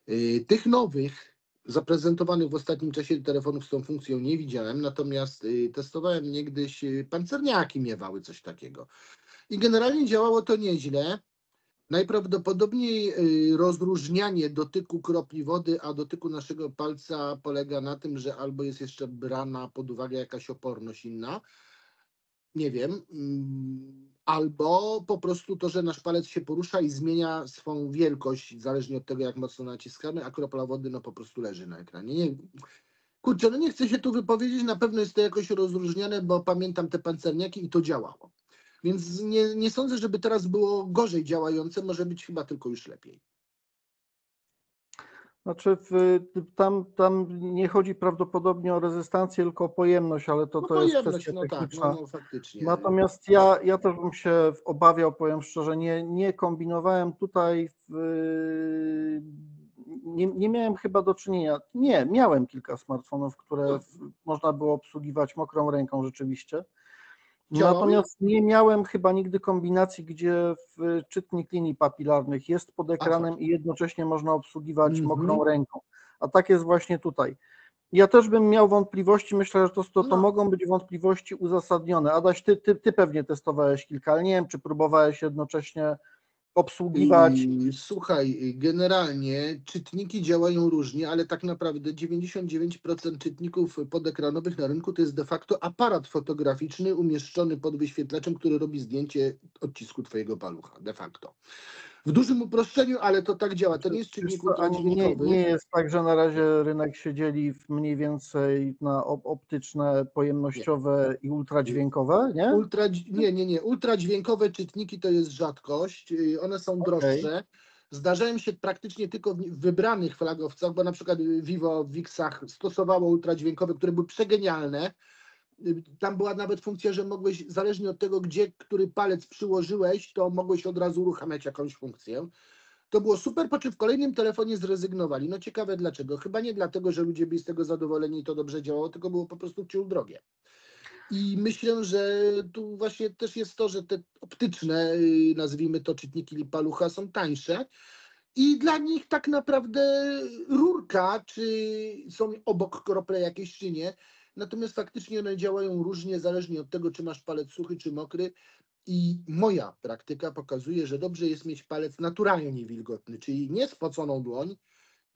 Yy, tych nowych, zaprezentowanych w ostatnim czasie telefonów z tą funkcją nie widziałem, natomiast testowałem niegdyś, pancerniaki miewały coś takiego. I generalnie działało to nieźle. Najprawdopodobniej y, rozróżnianie dotyku kropli wody, a dotyku naszego palca polega na tym, że albo jest jeszcze brana pod uwagę jakaś oporność inna, nie wiem, mm, albo po prostu to, że nasz palec się porusza i zmienia swą wielkość, zależnie od tego, jak mocno naciskamy, a kropla wody no po prostu leży na ekranie. Nie, kurczę, no nie chcę się tu wypowiedzieć, na pewno jest to jakoś rozróżniane, bo pamiętam te pancerniaki i to działało. Więc nie, nie sądzę, żeby teraz było gorzej działające, może być chyba tylko już lepiej. Znaczy, w, tam, tam nie chodzi prawdopodobnie o rezystancję, tylko o pojemność, ale to, No to jest kwestia no tak, techniczna. no, no faktycznie. Natomiast ja, ja też bym się obawiał, powiem szczerze, nie, nie kombinowałem tutaj, w, nie, nie miałem chyba do czynienia, nie, miałem kilka smartfonów, które No. w, można było obsługiwać mokrą ręką rzeczywiście. Natomiast nie miałem chyba nigdy kombinacji, gdzie w czytnik linii papilarnych jest pod ekranem i jednocześnie można obsługiwać Mhm. mokrą ręką. A tak jest właśnie tutaj. Ja też bym miał wątpliwości, myślę, że to, to, to No. mogą być wątpliwości uzasadnione. Adaś, ty, ty, ty pewnie testowałeś kilka, ale nie wiem, czy próbowałeś jednocześnie obsługiwać. Słuchaj, generalnie czytniki działają różnie, ale tak naprawdę 99% czytników podekranowych na rynku to jest de facto aparat fotograficzny umieszczony pod wyświetlaczem, który robi zdjęcie odcisku twojego palucha, de facto. W dużym uproszczeniu, ale to tak działa. To nie jest czynnik nie, nie jest tak, że na razie rynek się dzieli mniej więcej na op- optyczne, pojemnościowe i ultradźwiękowe, nie? Ultra, nie, nie, nie. Ultradźwiękowe czytniki to jest rzadkość. y, One są droższe. Zdarzają się praktycznie tylko w w wybranych flagowcach, bo na przykład Vivo w Wixach stosowało ultradźwiękowe, które były przegenialne. Tam była nawet funkcja, że mogłeś, zależnie od tego, gdzie który palec przyłożyłeś, to mogłeś od razu uruchamiać jakąś funkcję. To było super, po czym w kolejnym telefonie zrezygnowali. No ciekawe dlaczego. Chyba nie dlatego, że ludzie byli z tego zadowoleni i to dobrze działało, tylko było po prostu ciul drogie. I myślę, że tu właśnie też jest to, że te optyczne, y, nazwijmy to czytniki palucha, są tańsze. I dla nich tak naprawdę rurka, czy są obok krople jakieś, czy nie. Natomiast faktycznie one działają różnie, zależnie od tego, czy masz palec suchy, czy mokry. I moja praktyka pokazuje, że dobrze jest mieć palec naturalnie wilgotny, czyli nie spoconą dłoń,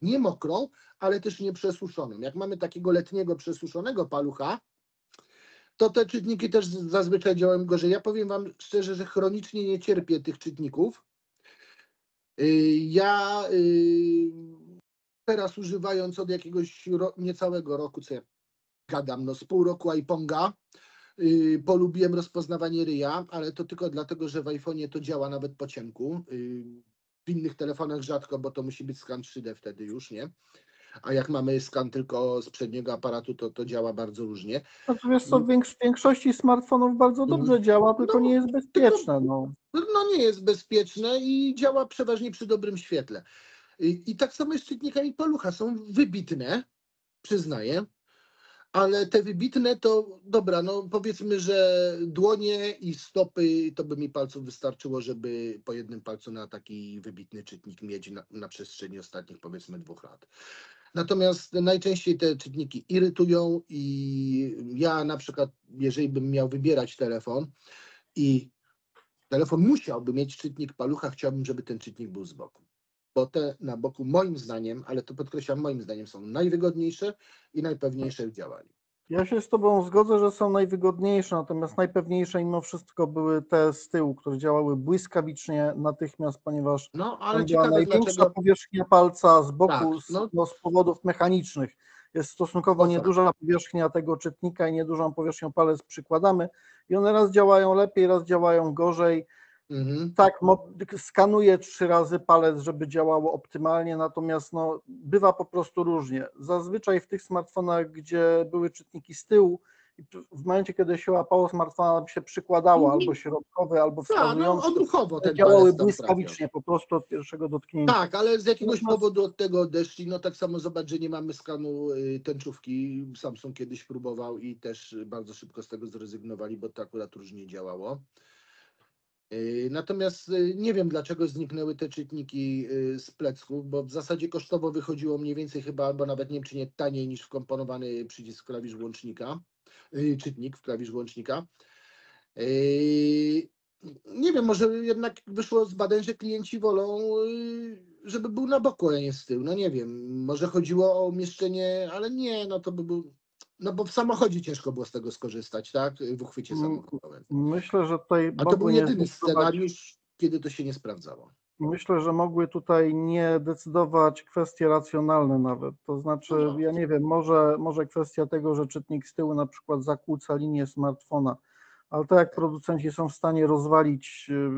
nie mokrą, ale też nie przesuszoną. Jak mamy takiego letniego przesuszonego palucha, to te czytniki też zazwyczaj działają gorzej. Ja powiem Wam szczerze, że chronicznie nie cierpię tych czytników. Y, Ja y, teraz używając od jakiegoś niecałego roku, co ja gadam, no z pół roku iPonga. Yy, polubiłem rozpoznawanie ryja, ale to tylko dlatego, że w iPhone'ie to działa nawet po ciemku. Yy, w innych telefonach rzadko, bo to musi być skan 3D wtedy już, nie? A jak mamy skan tylko z przedniego aparatu, to to działa bardzo różnie. Znaczy wiesz co, w więks- w większości smartfonów bardzo dobrze działa, tylko No, nie jest bezpieczne. No. no nie jest bezpieczne i działa przeważnie przy dobrym świetle. I, i tak samo jest z czytnikami palucha. Są wybitne, przyznaję, ale te wybitne to dobra, no powiedzmy, że dłonie i stopy to by mi palców wystarczyło, żeby po jednym palcu na taki wybitny czytnik mieć na, na przestrzeni ostatnich powiedzmy dwóch lat. Natomiast najczęściej te czytniki irytują i ja na przykład, jeżeli bym miał wybierać telefon i telefon musiałby mieć czytnik palucha, chciałbym, żeby ten czytnik był z boku. Bo te na boku moim zdaniem, ale to podkreślam moim zdaniem, są najwygodniejsze i najpewniejsze w działaniu. Ja się z Tobą zgodzę, że są najwygodniejsze, natomiast najpewniejsze mimo wszystko były te z tyłu, które działały błyskawicznie natychmiast, ponieważ No, ale była największa dlaczego... powierzchnia palca z boku Tak, z, no. no, z powodów mechanicznych. Jest stosunkowo No tak. nieduża powierzchnia tego czytnika i niedużą powierzchnią palec przykładamy i one raz działają lepiej, raz działają gorzej. Mhm. Tak, skanuję trzy razy palec, żeby działało optymalnie, natomiast no, bywa po prostu różnie. Zazwyczaj w tych smartfonach, gdzie były czytniki z tyłu, w momencie, kiedy się łapało smartfona, się przykładało Mhm. albo środkowy, albo Tak, no wskazujący, odruchowo ten działały tam błyskawicznie po prostu od pierwszego dotknięcia. Tak, ale z jakiegoś Natomiast- powodu od tego odeszli. No tak samo zobacz, że nie mamy skanu y, tęczówki. Samsung kiedyś próbował i też bardzo szybko z tego zrezygnowali, bo to akurat różnie działało. Y, Natomiast y, nie wiem, dlaczego zniknęły te czytniki y, z plecków, bo w zasadzie kosztowo wychodziło mniej więcej chyba, albo nawet nie wiem, czy nie taniej niż wkomponowany przycisk klawisz włącznika, y, czytnik w klawisz włącznika. Yy, Nie wiem, może jednak wyszło z badań, że klienci wolą, żeby był na boku, a nie z tyłu. No nie wiem, może chodziło o umieszczenie, ale nie, no to by był. No bo w samochodzie ciężko było z tego skorzystać, tak? W uchwycie samochodowym. Myślę, że tutaj A to był jedyny scenariusz, kiedy to się nie sprawdzało. Myślę, że mogły tutaj nie decydować kwestie racjonalne nawet. To znaczy, No. ja nie wiem, może, może kwestia tego, że czytnik z tyłu na przykład zakłóca linię smartfona, ale to jak producenci są w stanie rozwalić y,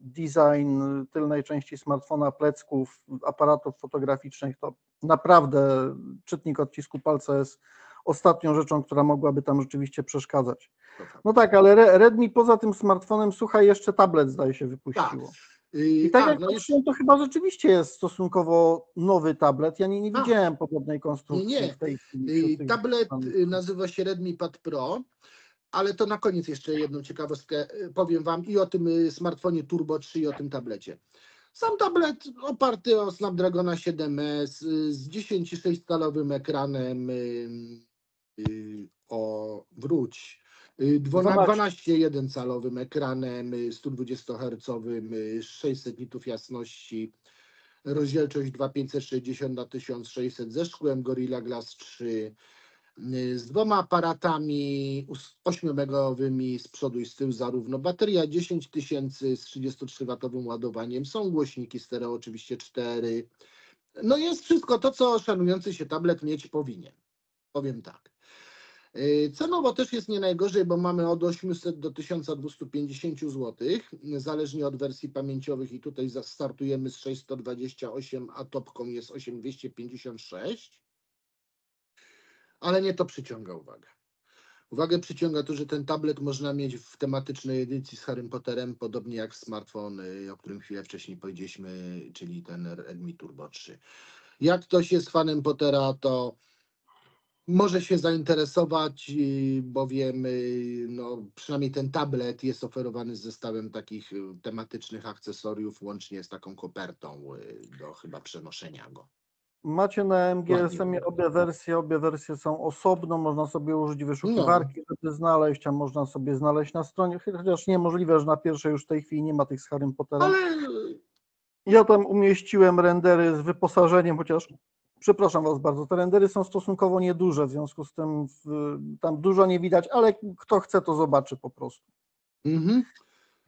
design tylnej części smartfona, plecków, aparatów fotograficznych, to naprawdę czytnik odcisku palca jest ostatnią rzeczą, która mogłaby tam rzeczywiście przeszkadzać. To fakt. No tak, ale Re- Redmi poza tym smartfonem, słuchaj, jeszcze tablet zdaje się wypuściło. Yy, I tak a, jak no już, to chyba rzeczywiście jest stosunkowo nowy tablet. Ja nie, nie Tak. widziałem podobnej konstrukcji Nie, nie. w tej chwili. yy, tych tablet yy, nazywa się Redmi Pad Pro. Ale to na koniec jeszcze jedną ciekawostkę powiem Wam i o tym smartfonie Turbo 3 i o tym tablecie. Sam tablet oparty o Snapdragona 7S y, z 10,6-calowym ekranem o wróć. y, dwo- na 12. 12,1-calowym ekranem y, 120 Hz, 600 nitów jasności, rozdzielczość 2560 na 1600 ze szkłem Gorilla Glass 3 y, z dwoma aparatami 8-megowymi z przodu i z tyłu zarówno, bateria 10 tysięcy z 33W ładowaniem, są głośniki stereo oczywiście 4. No jest wszystko to, co szanujący się tablet mieć powinien. Powiem tak. Y, Cenowo też jest nie najgorzej, bo mamy od 800 do 1250 zł, zależnie od wersji pamięciowych i tutaj startujemy z 628, a topką jest 8256. Ale nie to przyciąga uwagę. Uwagę przyciąga to, że ten tablet można mieć w tematycznej edycji z Harrym Potterem, podobnie jak smartfon, y, o którym chwilę wcześniej powiedzieliśmy, czyli ten Redmi Turbo 3. Jak ktoś jest fanem Pottera, to może się zainteresować, y, bowiem y, no, przynajmniej ten tablet jest oferowany z zestawem takich y, tematycznych akcesoriów, łącznie z taką kopertą do chyba przenoszenia go. Macie na MGSM Ładnie. obie wersje, obie wersje są osobno, można sobie użyć wyszukiwarki, żeby znaleźć, a można sobie znaleźć na stronie, chociaż niemożliwe, że na pierwszej już w tej chwili nie ma tych z Harrym Potterem. Ale Ja tam umieściłem rendery z wyposażeniem, chociaż przepraszam Was bardzo, te rendery są stosunkowo nieduże, w związku z tym tam dużo nie widać, ale kto chce, to zobaczy po prostu. mhm.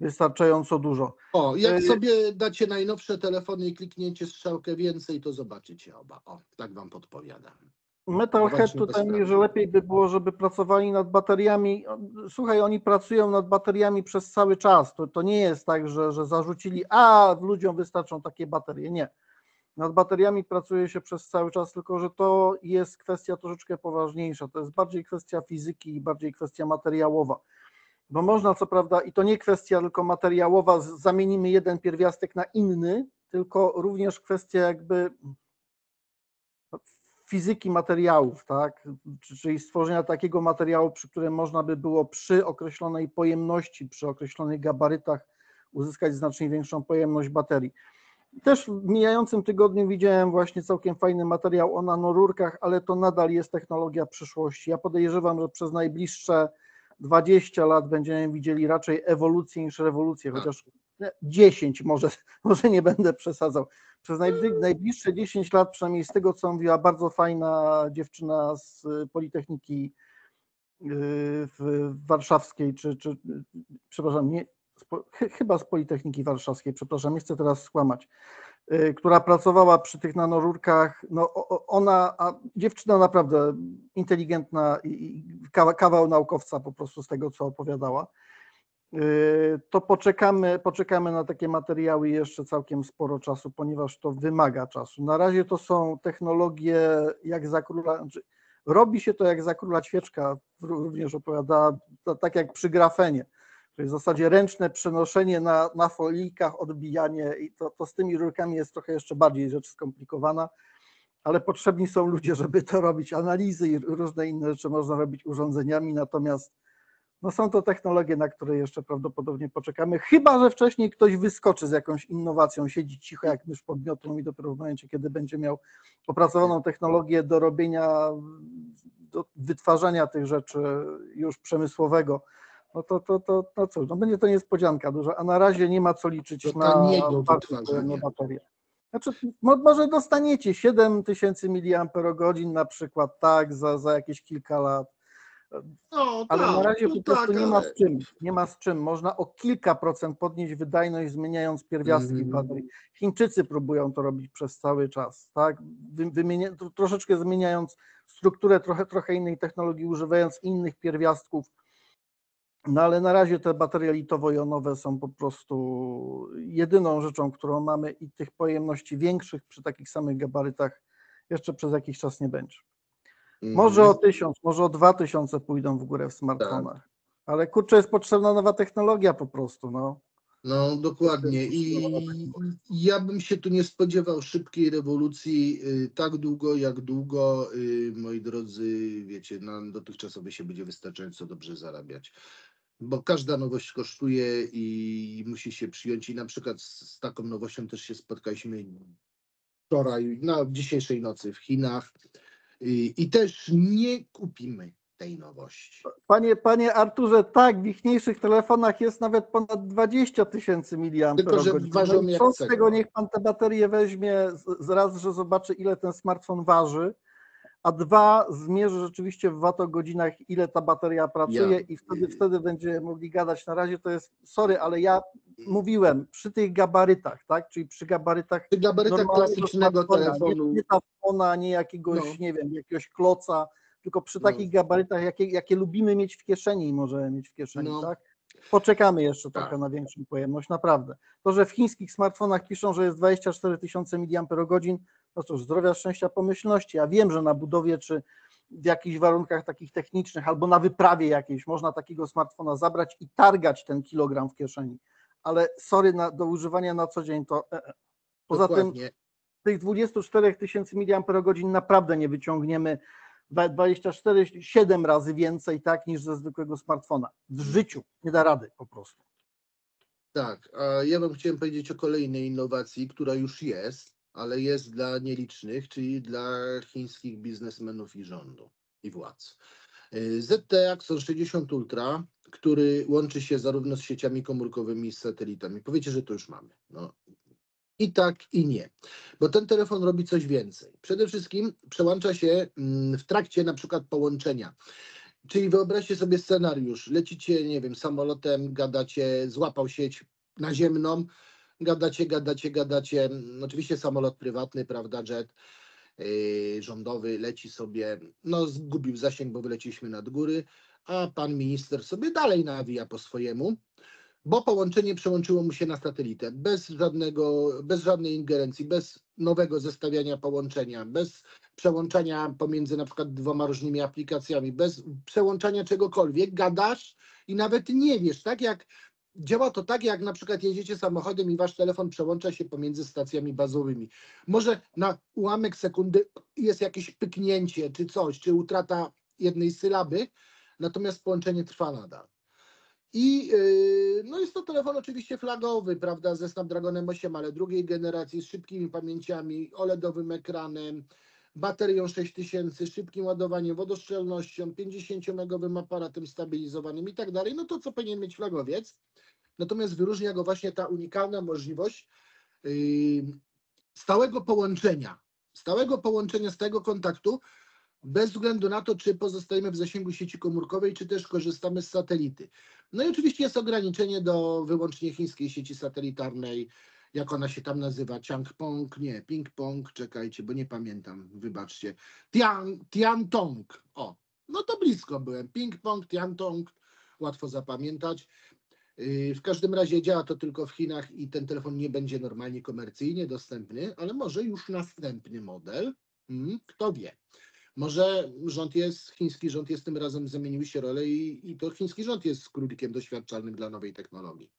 Wystarczająco dużo. O, jak Y- sobie dacie najnowsze telefony i kliknięcie strzałkę więcej, to zobaczycie oba. O, tak wam podpowiadam. Metalhead Właśnie tutaj mówi, że lepiej by było, żeby pracowali nad bateriami. Słuchaj, oni pracują nad bateriami przez cały czas. To, to nie jest tak, że, że zarzucili, a ludziom wystarczą takie baterie. Nie. Nad bateriami pracuje się przez cały czas, tylko że to jest kwestia troszeczkę poważniejsza. To jest bardziej kwestia fizyki i bardziej kwestia materiałowa. Bo można, co prawda, i to nie kwestia tylko materiałowa, zamienimy jeden pierwiastek na inny, tylko również kwestia jakby fizyki materiałów, tak? Czy- Czyli stworzenia takiego materiału, przy którym można by było przy określonej pojemności, przy określonych gabarytach uzyskać znacznie większą pojemność baterii. Też w mijającym tygodniu widziałem właśnie całkiem fajny materiał o nanorurkach, ale to nadal jest technologia przyszłości. Ja podejrzewam, że przez najbliższe 20 lat będziemy widzieli raczej ewolucję niż rewolucję, Tak. chociaż nie, 10 może, może nie będę przesadzał. Przez najbli- najbliższe 10 lat, przynajmniej z tego, co mówiła bardzo fajna dziewczyna z Politechniki y, w warszawskiej, czy, czy przepraszam, nie, chyba z Politechniki Warszawskiej, przepraszam, nie chcę teraz skłamać, y, która pracowała przy tych nanorurkach, no ona, a dziewczyna naprawdę inteligentna i i kawa- kawał naukowca po prostu z tego, co opowiadała, y, to poczekamy, poczekamy na takie materiały jeszcze całkiem sporo czasu, ponieważ to wymaga czasu. Na razie to są technologie jak za króla, znaczy robi się to jak za króla świeczka, ró- również opowiadała, to tak jak przy grafenie, czyli w zasadzie ręczne przenoszenie na, na folijkach, odbijanie i to, to z tymi rurkami jest trochę jeszcze bardziej rzecz skomplikowana, ale potrzebni są ludzie, żeby to robić, analizy i różne inne rzeczy można robić urządzeniami, natomiast no są to technologie, na które jeszcze prawdopodobnie poczekamy, chyba że wcześniej ktoś wyskoczy z jakąś innowacją, siedzi cicho jak mysz pod miotą i dopiero w momencie, kiedy będzie miał opracowaną technologię do robienia, do wytwarzania tych rzeczy już przemysłowego, no to, to, to, to cóż, no będzie to niespodzianka duża, a na razie nie ma co liczyć Do na wytwarzania. pojemne baterie. Znaczy, mo- może dostaniecie 7000 mAh na przykład, tak, za, za jakieś kilka lat, No, ale tak, na razie no po prostu tak, nie ma z czym. Nie ma z czym. Można o kilka procent podnieść wydajność, zmieniając pierwiastki Mhm. baterii. Chińczycy próbują to robić przez cały czas, tak? Wy- Wymienia, to troszeczkę zmieniając strukturę trochę, trochę innej technologii, używając innych pierwiastków. No ale na razie te baterie litowo-jonowe są po prostu jedyną rzeczą, którą mamy i tych pojemności większych przy takich samych gabarytach jeszcze przez jakiś czas nie będzie. Może o tysiąc, może o dwa tysiące pójdą w górę w smartfonach. Ale kurczę, jest potrzebna nowa technologia po prostu, no. No dokładnie i ja bym się tu nie spodziewał szybkiej rewolucji y, tak długo, jak długo, y, moi drodzy, wiecie, na dotychczasowej się będzie wystarczająco dobrze zarabiać. Bo każda nowość kosztuje i musi się przyjąć. I na przykład z, z taką nowością też się spotkaliśmy wczoraj, na dzisiejszej nocy w Chinach. Y, i też nie kupimy tej nowości. Panie, panie Arturze, tak, w ichniejszych telefonach jest nawet ponad 20 tysięcy mAh. Tylko, że ważą no i jak z tego, niech pan te baterie weźmie, z- z raz, że zobaczy ile ten smartfon waży, a dwa, zmierzy rzeczywiście w watogodzinach, ile ta bateria pracuje Ja- i wtedy, wtedy będziemy mogli gadać. Na razie to jest, sorry, ale ja mówiłem, przy tych gabarytach, tak, czyli przy gabarytach Przy gabarytach klasycznego telefonu. Nie, nie telefona, nie jakiegoś, No. nie wiem, jakiegoś kloca, tylko przy No. takich gabarytach, jakie, jakie lubimy mieć w kieszeni i możemy mieć w kieszeni, No. tak? Poczekamy jeszcze Tak. trochę na większą pojemność, naprawdę. To, że w chińskich smartfonach piszą, że jest 24 tysiące mAh, no cóż, zdrowia, szczęścia, pomyślności. Ja wiem, że na budowie czy w jakichś warunkach takich technicznych albo na wyprawie jakiejś można takiego smartfona zabrać i targać ten kilogram w kieszeni, ale sorry, na, do używania na co dzień to... e, e. Poza tym Dokładnie. tych 24 tysięcy mAh naprawdę nie wyciągniemy dwa- 24, 7 razy więcej tak niż ze zwykłego smartfona. W życiu nie da rady po prostu. Tak, a ja wam chciałem powiedzieć o kolejnej innowacji, która już jest, ale jest dla nielicznych, czyli dla chińskich biznesmenów i rządu i władz. ZTE Axon 60 Ultra, który łączy się zarówno z sieciami komórkowymi, i z satelitami. Powiecie, że to już mamy. No. I tak, i nie. Bo ten telefon robi coś więcej. Przede wszystkim przełącza się mm, w trakcie na przykład połączenia. Czyli wyobraźcie sobie scenariusz. Lecicie, nie wiem, samolotem, gadacie, złapał sieć naziemną, gadacie, gadacie, gadacie. mm, Oczywiście samolot prywatny, prawda, jet. yy, rządowy leci sobie, no zgubił zasięg, bo wyleciliśmy nad góry, a pan minister sobie dalej nawija po swojemu, bo połączenie przełączyło mu się na satelitę, bez żadnego, bez żadnej ingerencji, bez nowego zestawiania połączenia, bez przełączania pomiędzy na przykład dwoma różnymi aplikacjami, bez przełączania czegokolwiek, gadasz i nawet nie wiesz, tak jak działa to tak, jak na przykład jedziecie samochodem i wasz telefon przełącza się pomiędzy stacjami bazowymi. Może na ułamek sekundy jest jakieś pyknięcie, czy coś, czy utrata jednej sylaby, natomiast połączenie trwa nadal. I yy, no jest to telefon oczywiście flagowy, prawda, ze Snapdragonem 8, ale drugiej generacji, z szybkimi pamięciami, OLEDowym ekranem, baterią 6000, szybkim ładowaniem, wodoszczelnością, 50-megowym aparatem stabilizowanym i tak dalej. No to co powinien mieć flagowiec. Natomiast wyróżnia go właśnie ta unikalna możliwość yy, stałego połączenia, stałego połączenia, stałego kontaktu, bez względu na to, czy pozostajemy w zasięgu sieci komórkowej, czy też korzystamy z satelity. No i oczywiście jest ograniczenie do wyłącznie chińskiej sieci satelitarnej, jak ona się tam nazywa, Changpong, nie, Ping-Pong, czekajcie, bo nie pamiętam, wybaczcie, Tian, Tiantong, o, no to blisko byłem, Ping-Pong, Tiantong, łatwo zapamiętać. Yy, W każdym razie działa to tylko w Chinach i ten telefon nie będzie normalnie komercyjnie dostępny, ale może już następny model, Hmm, kto wie. Może rząd jest, chiński rząd jest tym razem zamieniły się role i, i to chiński rząd jest królikiem doświadczalnym dla nowej technologii.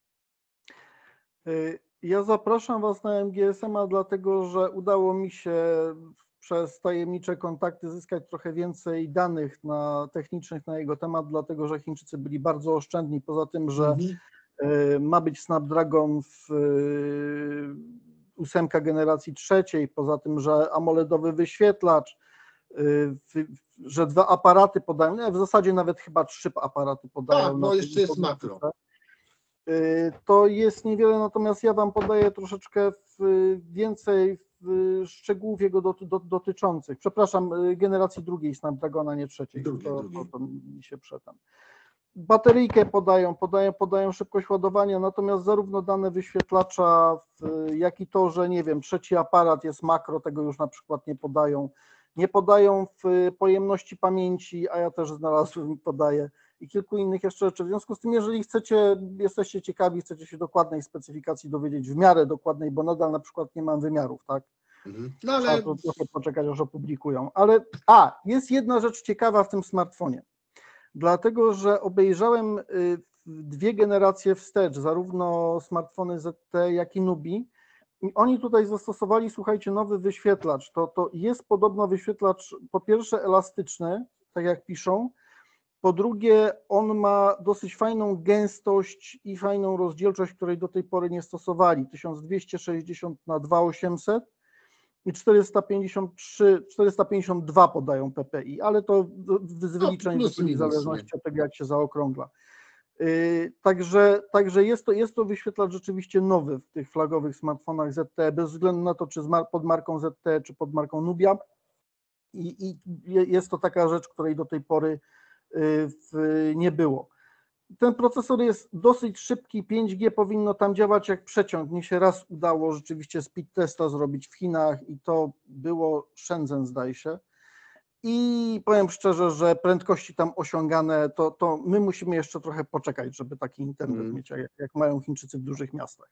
Ja zapraszam Was na MGSM-a, dlatego że udało mi się przez tajemnicze kontakty zyskać trochę więcej danych na, technicznych na jego temat, dlatego że Chińczycy byli bardzo oszczędni. Poza tym, że Mhm. y, ma być Snapdragon w y, ósemka generacji trzeciej, poza tym, że AMOLEDowy wyświetlacz, w- że dwa aparaty podają, nie, w zasadzie nawet chyba trzy aparaty podają. Tak, tej jeszcze jest makro. Y, To jest niewiele, natomiast ja Wam podaję troszeczkę w- więcej w- szczegółów jego doty- do- dotyczących. Przepraszam, y, generacji drugiej Snapdragona, nie trzeciej. Drugiej, to, drugiej. To, to mi się przetam. Bateryjkę podają, podają, podają szybkość ładowania, natomiast zarówno dane wyświetlacza, jak i to, że nie wiem, trzeci aparat jest makro, tego już na przykład nie podają. Nie podają w pojemności pamięci, a ja też znalazłem podaję i kilku innych jeszcze rzeczy. W związku z tym, jeżeli chcecie, jesteście ciekawi, chcecie się dokładnej specyfikacji dowiedzieć w miarę dokładnej, bo nadal na przykład nie mam wymiarów, tak? Mhm. No Trzeba ale to trochę poczekać, aż opublikują. Ale a, jest jedna rzecz ciekawa w tym smartfonie. Dlatego, że obejrzałem y, dwie generacje wstecz, zarówno smartfony ZT, jak i Nubi. I oni tutaj zastosowali, słuchajcie, nowy wyświetlacz. To, to jest podobno wyświetlacz, po pierwsze, elastyczny, tak jak piszą. Po drugie, on ma dosyć fajną gęstość i fajną rozdzielczość, której do tej pory nie stosowali. 1260 na 2800 i 453, 452 podają PPI, ale to z No, wyliczeń wychodzi w zależności od tego, jak się zaokrągla. Yy, Także, także jest, to, jest to wyświetlacz rzeczywiście nowy w tych flagowych smartfonach ZTE, bez względu na to, czy pod marką ZTE, czy pod marką Nubia. I, I je- jest to taka rzecz, której do tej pory nie było. Ten procesor jest dosyć szybki, 5G powinno tam działać jak przeciąg. Mnie się raz udało rzeczywiście speed testa zrobić w Chinach i to było Shenzhen zdaje się. I powiem szczerze, że prędkości tam osiągane, to, to my musimy jeszcze trochę poczekać, żeby taki internet Mhm. mieć, jak, jak mają Chińczycy w dużych miastach.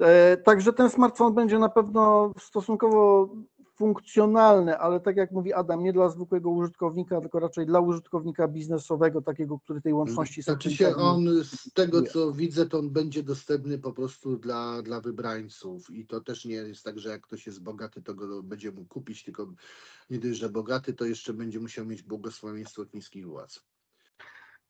E, Także ten smartfon będzie na pewno stosunkowo funkcjonalny, ale tak jak mówi Adam, nie dla zwykłego użytkownika, tylko raczej dla użytkownika biznesowego, takiego, który tej łączności Znaczy się on, z tego co widzę, to on będzie dostępny po prostu dla, dla wybrańców i to też nie jest tak, że jak ktoś jest bogaty, to go będzie mógł kupić, tylko nie dość, że bogaty, to jeszcze będzie musiał mieć błogosławieństwo chińskich władz.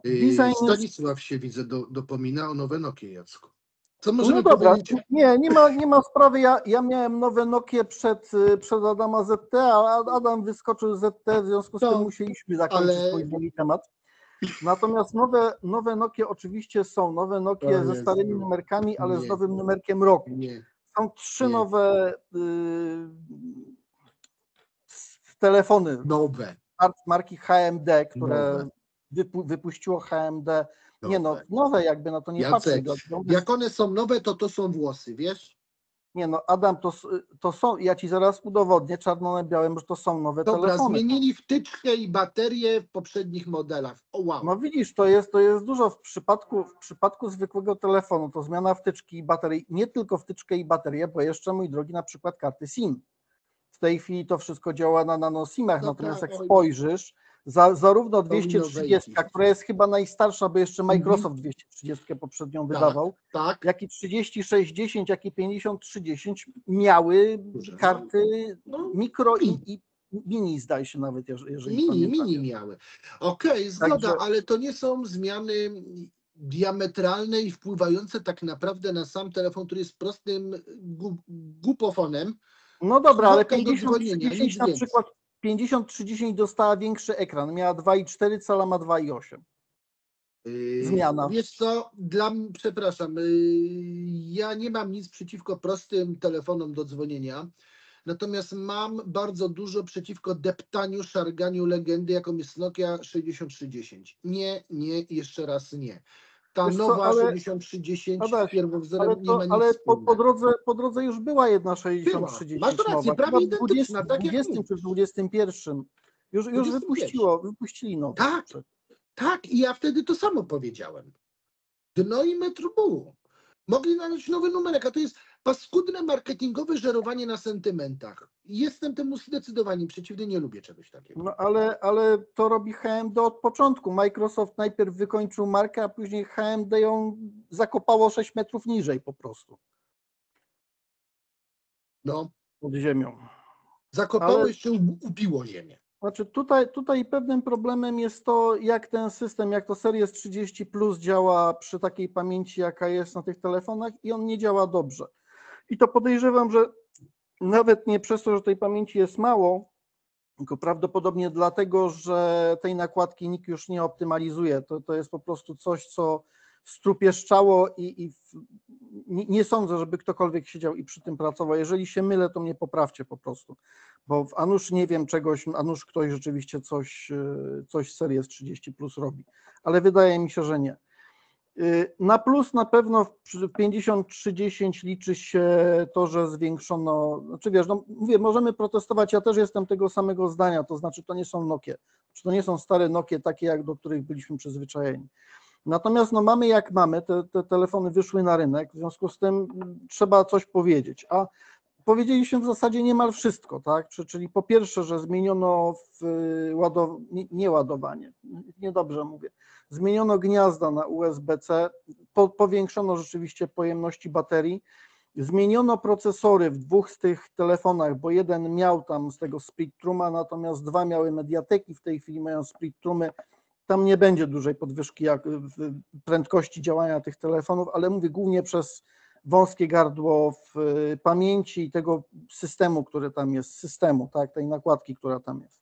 Yy, Design jest- Stanisław się widzę do, dopomina o nowe Nokie, Jacku. Co możemy No dobra, powiedzieć? nie, nie ma, nie ma sprawy. Ja, ja miałem nowe Nokie przed, przed Adama ZT, a Adam wyskoczył z ZT, w związku z No, tym musieliśmy zakończyć ale- swój temat. Natomiast nowe, nowe Nokie oczywiście są, nowe Nokie ze starymi numerkami, ale z Nie. nowym numerkiem roku. Nie. Są trzy nowe y, telefony Nowe. mar- marki HMD, które wypu, wypuściło HMD. Nie no, nowe. nowe jakby na to nie Jacek, dlatego- Jak one są nowe, to to są włosy, wiesz? Nie no, Adam, to, to są, ja ci zaraz udowodnię czarno na białym, że to są nowe Dobra, telefony. zmienili wtyczkę i baterię w poprzednich modelach. O wow. No widzisz, to jest, to jest dużo w przypadku, w przypadku zwykłego telefonu, to zmiana wtyczki i baterii, nie tylko wtyczkę i baterię, bo jeszcze, mój drogi, na przykład karty SIM. W tej chwili to wszystko działa na nano SIMach, No natomiast tak, jak oj. spojrzysz, za, zarówno To winno 230, wejść. która jest chyba najstarsza, bo jeszcze Mhm. Microsoft 230 poprzednią Tak. wydawał, Tak? jak i 3610, jak i 5310 miały karty No, mikro i, i mini, zdaje się nawet, jeżeli mini, pamiętam. mini miały. Okej, zgoda, Także- ale to nie są zmiany diametralne i wpływające tak naprawdę na sam telefon, który jest prostym gu, gupofonem. No dobra, ale Słuchawka do dzwonienia, 50-30 nic na przykład 50-30 dostała większy ekran, miała 2,4 cala, ma 2,8. Yy, Zmiana. Wiesz co, dla przepraszam, yy, ja nie mam nic przeciwko prostym telefonom do dzwonienia, natomiast mam bardzo dużo przeciwko deptaniu, szarganiu legendy, jaką jest Nokia 6310. Nie, nie, jeszcze raz nie. Ta Wiesz co, nowa ale- 6310 Adaś, pierwowzorem Ale, nie to, ma nic ale po, po, drodze, po drodze już była jedna 60-30 Masz rację, nowa. prawie identyczna, 20, tak jak 20 mówisz. czy 21. Już, już 21. wypuściło, wypuścili nowe. Tak. Tak, i ja wtedy to samo powiedziałem. Dno i metr bułu. Mogli nadać nowy numerek, a to jest paskudne marketingowe żerowanie na sentymentach. Jestem temu zdecydowanie przeciwny, nie lubię czegoś takiego. No ale, ale to robi HMD od początku. Microsoft najpierw wykończył markę, a później HMD ją zakopało 6 metrów niżej po prostu No, pod ziemią. zakopało Ale- jeszcze u- ubiło ziemię. Znaczy tutaj, tutaj pewnym problemem jest to, jak ten system, jak to Series 30 Plus działa przy takiej pamięci, jaka jest na tych telefonach i on nie działa dobrze. I to podejrzewam, że nawet nie przez to, że tej pamięci jest mało, tylko prawdopodobnie dlatego, że tej nakładki nikt już nie optymalizuje. To, to jest po prostu coś, co strupieszczało i, i w, nie, nie sądzę, żeby ktokolwiek siedział i przy tym pracował. Jeżeli się mylę, to mnie poprawcie po prostu bo w Anusz nie wiem czegoś, Anusz ktoś rzeczywiście coś, e, coś z Series 30 plus robi, ale wydaje mi się, że nie. Na plus na pewno w przy 50-30 liczy się to, że zwiększono, znaczy wiesz, no mówię, możemy protestować, ja też jestem tego samego zdania, to znaczy to nie są Nokie, czy to nie są stare Nokie takie, jak do których byliśmy przyzwyczajeni. Natomiast no mamy jak mamy, te, te telefony wyszły na rynek, w związku z tym trzeba coś powiedzieć, a powiedzieliśmy w zasadzie niemal wszystko, tak? Czy- Czyli po pierwsze, że zmieniono w ładow... nie, nie ładowanie, niedobrze mówię, zmieniono gniazda na USB-C, po, powiększono rzeczywiście pojemności baterii, zmieniono procesory w dwóch z tych telefonach, bo jeden miał tam z tego Spectruma, natomiast dwa miały Mediateki, w tej chwili mają Spectrumy, tam nie będzie dużej podwyżki prędkości działania tych telefonów, ale mówię głównie przez wąskie gardło w y, pamięci i tego systemu, który tam jest, systemu, tak, tej nakładki, która tam jest.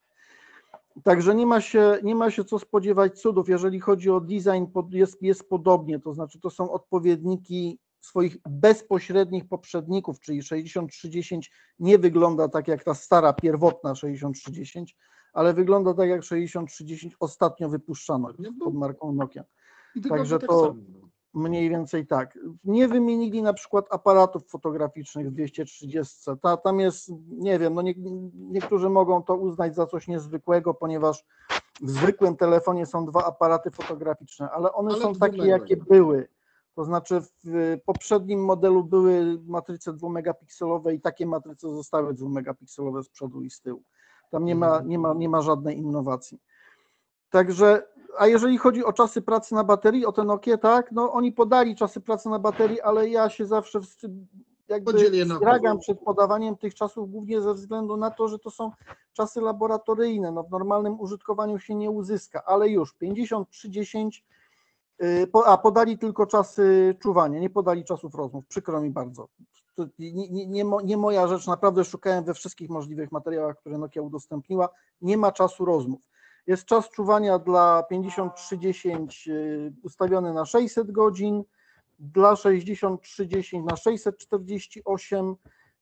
Także nie ma się, nie ma się co spodziewać cudów. Jeżeli chodzi o design, jest, jest podobnie, to znaczy to są odpowiedniki swoich bezpośrednich poprzedników, czyli 6310 nie wygląda tak jak ta stara, pierwotna 6310, ale wygląda tak jak 6310 ostatnio wypuszczano No pod marką Nokia. Także tak to- samo. Mniej więcej tak. Nie wymienili na przykład aparatów fotograficznych w 230. Ta, tam jest, nie wiem, no nie, niektórzy mogą to uznać za coś niezwykłego, ponieważ w zwykłym telefonie są dwa aparaty fotograficzne, ale one Ale są takie, jakie były. To znaczy w poprzednim modelu były matryce dwumegapikselowe i takie matryce zostały dwumegapikselowe z przodu i z tyłu. Tam nie ma, nie ma, nie ma żadnej innowacji. Także, a jeżeli chodzi o czasy pracy na baterii, o te Nokie, tak, no oni podali czasy pracy na baterii, ale ja się zawsze jakby stragam przed podawaniem tych czasów głównie ze względu na to, że to są czasy laboratoryjne, no w normalnym użytkowaniu się nie uzyska, ale już 50-30, yy, po- a podali tylko czasy czuwania, nie podali czasów rozmów, przykro mi bardzo. To nie, nie, nie, nie moja rzecz, naprawdę szukałem we wszystkich możliwych materiałach, które Nokia udostępniła, nie ma czasu rozmów. Jest czas czuwania dla 50-30 y, ustawiony na 600 godzin, dla 60-30 na 648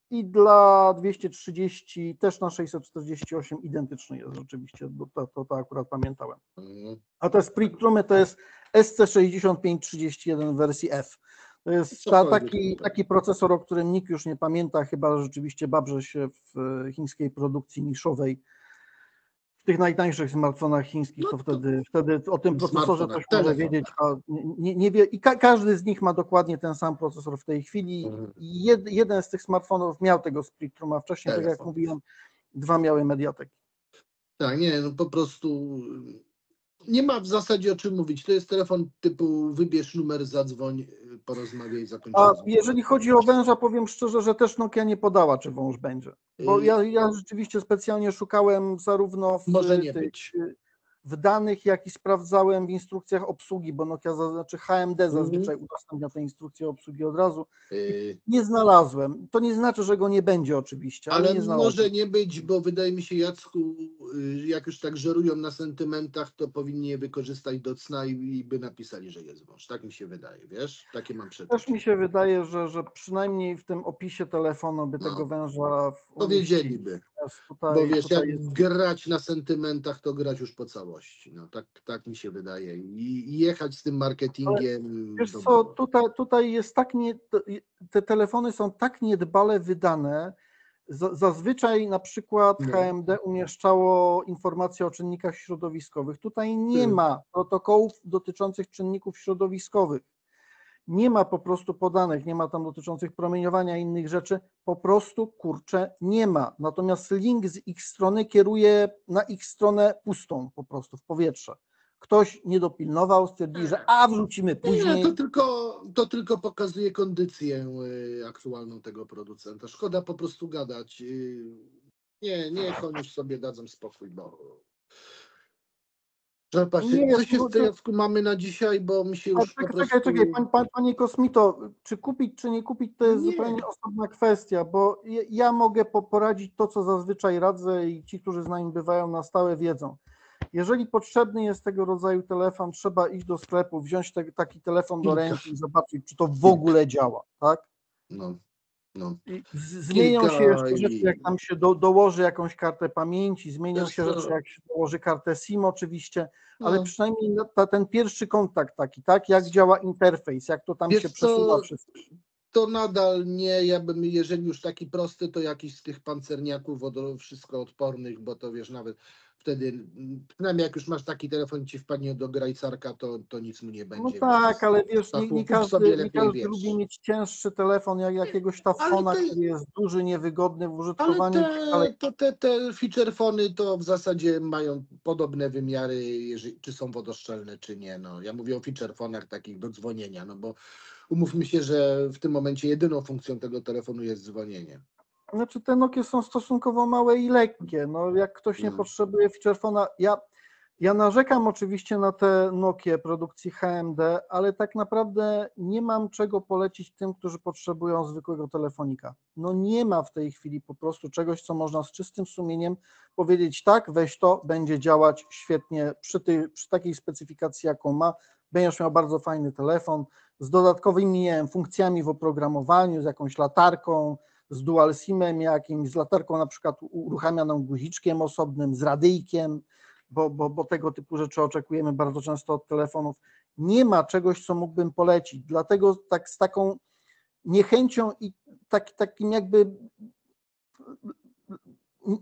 i dla 230 też na 648 identyczny jest rzeczywiście, bo to, to, to akurat pamiętałem. Mm. A te Spectrumy to jest SC6531 w wersji F. To jest ta, taki, taki procesor, o którym nikt już nie pamięta, chyba rzeczywiście babrze się w e, chińskiej produkcji niszowej. W tych najtańszych smartfonach chińskich, No to, to- wtedy, wtedy o tym procesorze ktoś może telefonach. wiedzieć, a nie, nie wie. I ka, każdy z nich ma dokładnie ten sam procesor w tej chwili. Mhm. Jed, jeden z tych smartfonów miał tego Spectrum, a wcześniej, tak jak Telefon. mówiłem, dwa miały Mediatek. Tak, nie, no po prostu nie ma w zasadzie o czym mówić. To jest telefon typu wybierz numer, zadzwoń, y, porozmawiaj, zakończymy. A jeżeli chodzi o węża, powiem szczerze, że też Nokia nie podała, czy wąż będzie. Bo Y, ja, ja rzeczywiście specjalnie szukałem zarówno w, Może nie tych, być. W danych, jak i sprawdzałem w instrukcjach obsługi, bo Nokia, zaznaczy HMD zazwyczaj udostępnia te instrukcje obsługi od razu. y, Nie znalazłem. To nie znaczy, że go nie będzie oczywiście, ale, Ale nie może nie być, bo wydaje mi się, Jacku, y, jak już tak żerują na sentymentach, to powinni je wykorzystać do cna i, by napisali, że jest wąż. Tak mi się wydaje, wiesz? Takie mam Też przeczucie. mi się wydaje, że, że przynajmniej w tym opisie telefonu by No. tego węża w- Powiedzieliby. Tutaj, Bo wiesz, jak jest- grać na sentymentach, to grać już po całości. No tak, tak mi się wydaje. I, i jechać z tym marketingiem. Wiesz to co, tutaj, tutaj jest tak nie, te telefony są tak niedbale wydane. Zazwyczaj na przykład No. HMD umieszczało informacje o czynnikach środowiskowych. Tutaj nie Hmm. ma protokołów dotyczących czynników środowiskowych. Nie ma po prostu podanych, nie ma tam dotyczących promieniowania innych rzeczy, po prostu kurczę nie ma. Natomiast link z ich strony kieruje na ich stronę pustą po prostu w powietrze. Ktoś nie dopilnował, stwierdzili, że a wrzucimy później. Nie, to tylko, to tylko pokazuje kondycję y, aktualną tego producenta. Szkoda po prostu gadać. y, Nie, niech oni już sobie dadzą spokój, bo. No jest to- Jacku mamy na dzisiaj, bo mi się już po czekaj, prostu... czekaj, czekaj, pan, pan, panie Kosmito, czy kupić, czy nie kupić, to jest Nie. zupełnie osobna kwestia, bo ja, ja mogę po, poradzić to, co zazwyczaj radzę i ci, którzy z nami bywają na stałe wiedzą. Jeżeli potrzebny jest tego rodzaju telefon, trzeba iść do sklepu, wziąć te, taki telefon do Kilka. ręki i zobaczyć, czy to w ogóle działa, tak? No, no. Zmienią Kilka się jeszcze rzeczy, jak tam się do, dołoży jakąś kartę pamięci, zmienią Wiesz się rzeczy, jak się dołoży kartę SIM oczywiście, ale no. przynajmniej na- ta, ten pierwszy kontakt taki, tak? Jak działa interfejs, jak to tam Wiesz się przesuwa wszystko. To nadal nie, ja bym, jeżeli już taki prosty, to jakiś z tych pancerniaków wodo, wszystko odpornych, bo to wiesz, nawet wtedy, przynajmniej jak już masz taki telefon ci wpadnie do grajcarka, to, to nic mu nie No będzie. tak, więc ale wiesz, tak nie, nie każdy, nie lepiej, każdy wiesz. lubi mieć cięższy telefon, jak jakiegoś tafona, te- który jest duży, niewygodny w Ale użytkowaniu, ale te, to te, te feature fony to w zasadzie mają podobne wymiary, jeżeli, czy są wodoszczelne, czy nie. No, ja mówię o feature fonach takich do dzwonienia, no bo umówmy się, że w tym momencie jedyną funkcją tego telefonu jest dzwonienie. Znaczy te Nokie są stosunkowo małe i lekkie. No, jak ktoś nie No. potrzebuje featurefona, ja, ja narzekam oczywiście na te Nokie produkcji HMD, ale tak naprawdę nie mam czego polecić tym, którzy potrzebują zwykłego telefonika. No nie ma w tej chwili po prostu czegoś, co można z czystym sumieniem powiedzieć tak, weź to, będzie działać świetnie przy, tej, przy takiej specyfikacji, jaką ma. Będziesz miał bardzo fajny telefon z dodatkowymi funkcjami w oprogramowaniu, z jakąś latarką, z dual simem jakimś, z latarką na przykład uruchamianą guziczkiem osobnym, z radyjkiem, bo, bo, bo tego typu rzeczy oczekujemy bardzo często od telefonów. Nie ma czegoś, co mógłbym polecić, dlatego tak z taką niechęcią i tak, takim jakby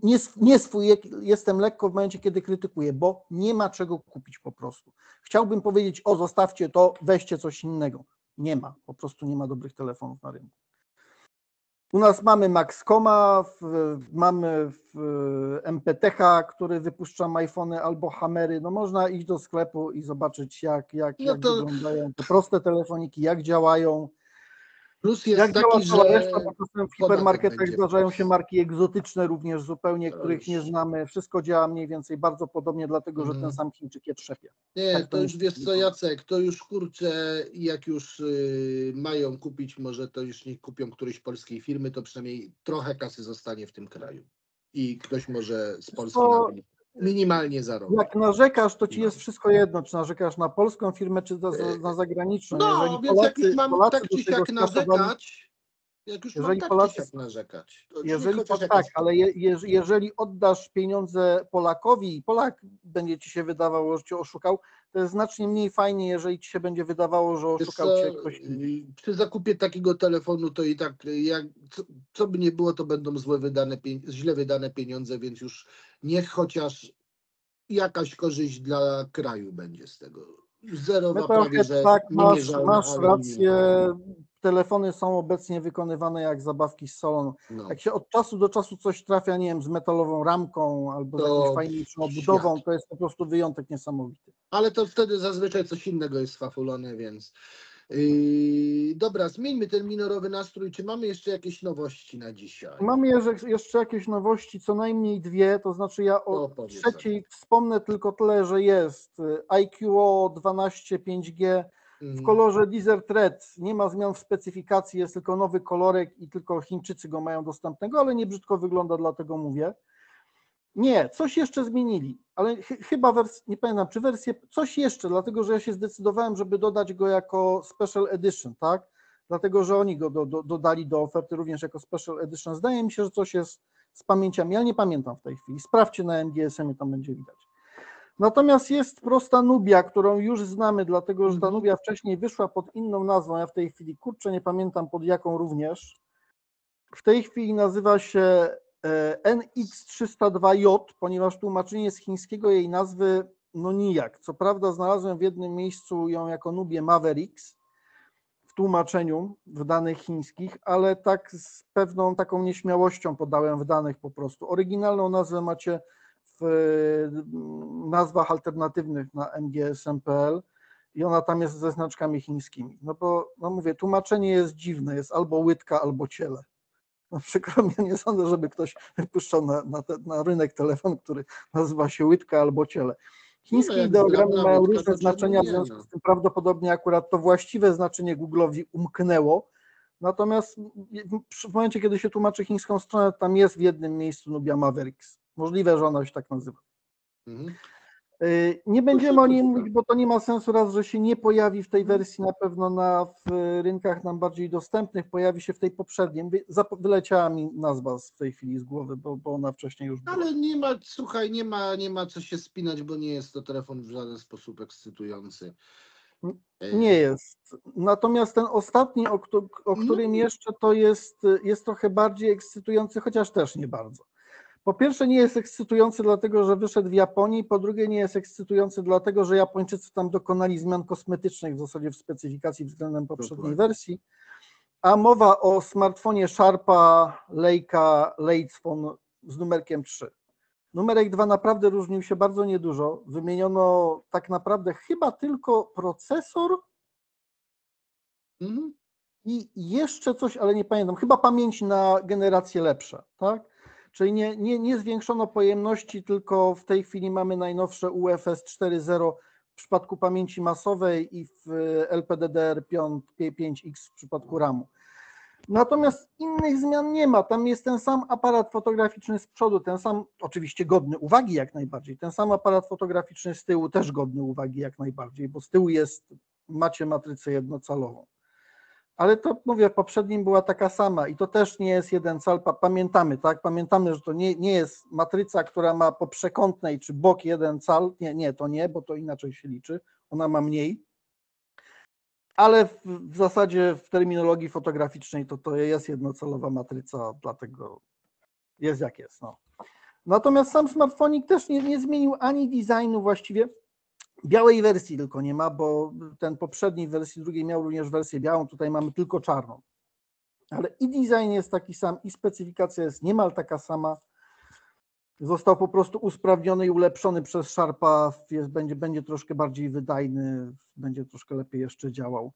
nie, nie swój jestem lekko w momencie, kiedy krytykuję, bo nie ma czego kupić po prostu. Chciałbym powiedzieć, o zostawcie to, weźcie coś innego. Nie ma, po prostu nie ma dobrych telefonów na rynku. U nas mamy Maxcoma, mamy MPTH, który wypuszcza iPhony albo Hammery. No można iść do sklepu i zobaczyć, jak, jak, No jak to- wyglądają te proste telefoniki, jak działają. Plus jest Jak taki, że reszta, bo czasem w hipermarketach zdarzają się marki egzotyczne również zupełnie, których nie znamy. Wszystko działa mniej więcej bardzo podobnie, dlatego że ten Mhm. sam Chińczyk je trzepie. Nie, Tak to już wiesz co, Jacek, to już kurczę, jak już y, mają kupić, może to już nie kupią którejś polskiej firmy, to przynajmniej trochę kasy zostanie w tym kraju. I ktoś może z Polski To- minimalnie zarobi. Jak narzekasz, to ci No. jest wszystko jedno, czy narzekasz na polską firmę, czy na, na zagraniczną. No, Jeżeli więc jak już Polacy- mam Polacy tak czy siak narzekać, jak już Jeżeli mam tak Polacy- siak narzekać, Jeżeli tak, ale je, je, jeżeli oddasz pieniądze Polakowi i Polak będzie ci się wydawało, że cię oszukał, To jest znacznie mniej fajnie, jeżeli ci się będzie wydawało, że oszukał cię ktoś y, Przy zakupie takiego telefonu to i tak, y, jak, co, co by nie było, to będą złe wydane, źle wydane pieniądze, więc już niech chociaż jakaś korzyść dla kraju będzie z tego. Zerowa Metalhead, prawie, że tak, masz, masz rację. Telefony są obecnie wykonywane jak zabawki z salonu. No. Jak się od czasu do czasu coś trafia, nie wiem, z metalową ramką albo z To jakąś fajniejszą obudową, to jest po prostu wyjątek niesamowity. Ale to wtedy zazwyczaj coś innego jest fafulone, więc. Yy, dobra, zmieńmy ten minorowy nastrój. Czy mamy jeszcze jakieś nowości na dzisiaj? Mamy jeszcze- jakieś nowości, co najmniej dwie, to znaczy ja o trzeciej wspomnę tylko tyle, że jest IQO 12 5G w Mm, kolorze Desert Red. Nie ma zmian w specyfikacji, jest tylko nowy kolorek i tylko Chińczycy go mają dostępnego, ale nie brzydko wygląda, dlatego mówię. Nie, coś jeszcze zmienili, ale ch chyba wersję, nie pamiętam, czy wersję, coś jeszcze, dlatego że ja się zdecydowałem, żeby dodać go jako Special Edition, tak? Dlatego, że oni go do, do, dodali do oferty również jako Special Edition. Zdaje mi się, że coś jest z pamięciami, ale nie pamiętam w tej chwili. Sprawdźcie na MGSM, tam będzie widać. Natomiast jest prosta Nubia, którą już znamy, dlatego że ta Mhm. Nubia wcześniej wyszła pod inną nazwą. Ja w tej chwili kurczę nie pamiętam pod jaką również. W tej chwili nazywa się e, NX302J, ponieważ tłumaczenie z chińskiego jej nazwy no nijak. Co prawda znalazłem w jednym miejscu ją jako Nubię Mavericks w tłumaczeniu w danych chińskich, ale tak z pewną taką nieśmiałością podałem w danych po prostu. Oryginalną nazwę macie nazwach alternatywnych na mgsm.pl i ona tam jest ze znaczkami chińskimi. No bo, no mówię, tłumaczenie jest dziwne, jest albo łydka, albo ciele. No przykro mi, nie sądzę, żeby ktoś wypuszczał na, na, te, na rynek telefon, który nazywa się łydka albo ciele. Chińskie No, ideogramy mają łydka, różne to znaczenia, w związku no. z tym prawdopodobnie akurat to właściwe znaczenie Google'owi umknęło. Natomiast w momencie, kiedy się tłumaczy chińską stronę, tam jest w jednym miejscu Nubia Mavericks. Możliwe, że ona się tak nazywa. Mhm. Yy, Nie będziemy o super. mówić, bo to nie ma sensu raz, że się nie pojawi w tej wersji na pewno na w rynkach nam bardziej dostępnych, pojawi się w tej poprzedniej. Wyleciała mi nazwa w tej chwili z głowy, bo, bo ona wcześniej już była. Ale nie ma, słuchaj, nie ma, nie ma co się spinać, bo nie jest to telefon w żaden sposób ekscytujący. E, Nie jest. Natomiast ten ostatni, o, o No. którym jeszcze to jest, jest trochę bardziej ekscytujący, chociaż też nie bardzo. Po pierwsze nie jest ekscytujący dlatego, że wyszedł w Japonii, po drugie nie jest ekscytujący dlatego, że Japończycy tam dokonali zmian kosmetycznych w zasadzie w specyfikacji względem poprzedniej wersji, a mowa o smartfonie Sharpa Leica Latefone z numerkiem 3. Numerek 2 naprawdę różnił się bardzo niedużo. Wymieniono tak naprawdę chyba tylko procesor Mhm. i jeszcze coś, ale nie pamiętam, chyba pamięć na generacje lepsze, tak? Czyli nie, nie, nie zwiększono pojemności, tylko w tej chwili mamy najnowsze UFS 4.0 w przypadku pamięci masowej i w LPDDR5X w przypadku RAMu. Natomiast innych zmian nie ma. Tam jest ten sam aparat fotograficzny z przodu, ten sam, oczywiście godny uwagi jak najbardziej, ten sam aparat fotograficzny z tyłu też godny uwagi jak najbardziej, bo z tyłu jest, macie matrycę jednocalową. Ale to mówię, w poprzednim była taka sama i to też nie jest jeden cal. Pa- Pamiętamy, tak? Pamiętamy, że to nie, nie jest matryca, która ma po przekątnej czy bok jeden cal. Nie, nie, to nie, bo to inaczej się liczy. Ona ma mniej. Ale w, w zasadzie w terminologii fotograficznej to, to jest jednocalowa matryca, dlatego jest jak jest. No. Natomiast sam smartfonik też nie, nie zmienił ani designu właściwie. Białej wersji tylko nie ma, bo ten poprzedniej wersji drugiej miał również wersję białą, tutaj mamy tylko czarną. Ale i design jest taki sam, i specyfikacja jest niemal taka sama. Został po prostu usprawniony i ulepszony przez Sharpa, jest, będzie, będzie troszkę bardziej wydajny, będzie troszkę lepiej jeszcze działał.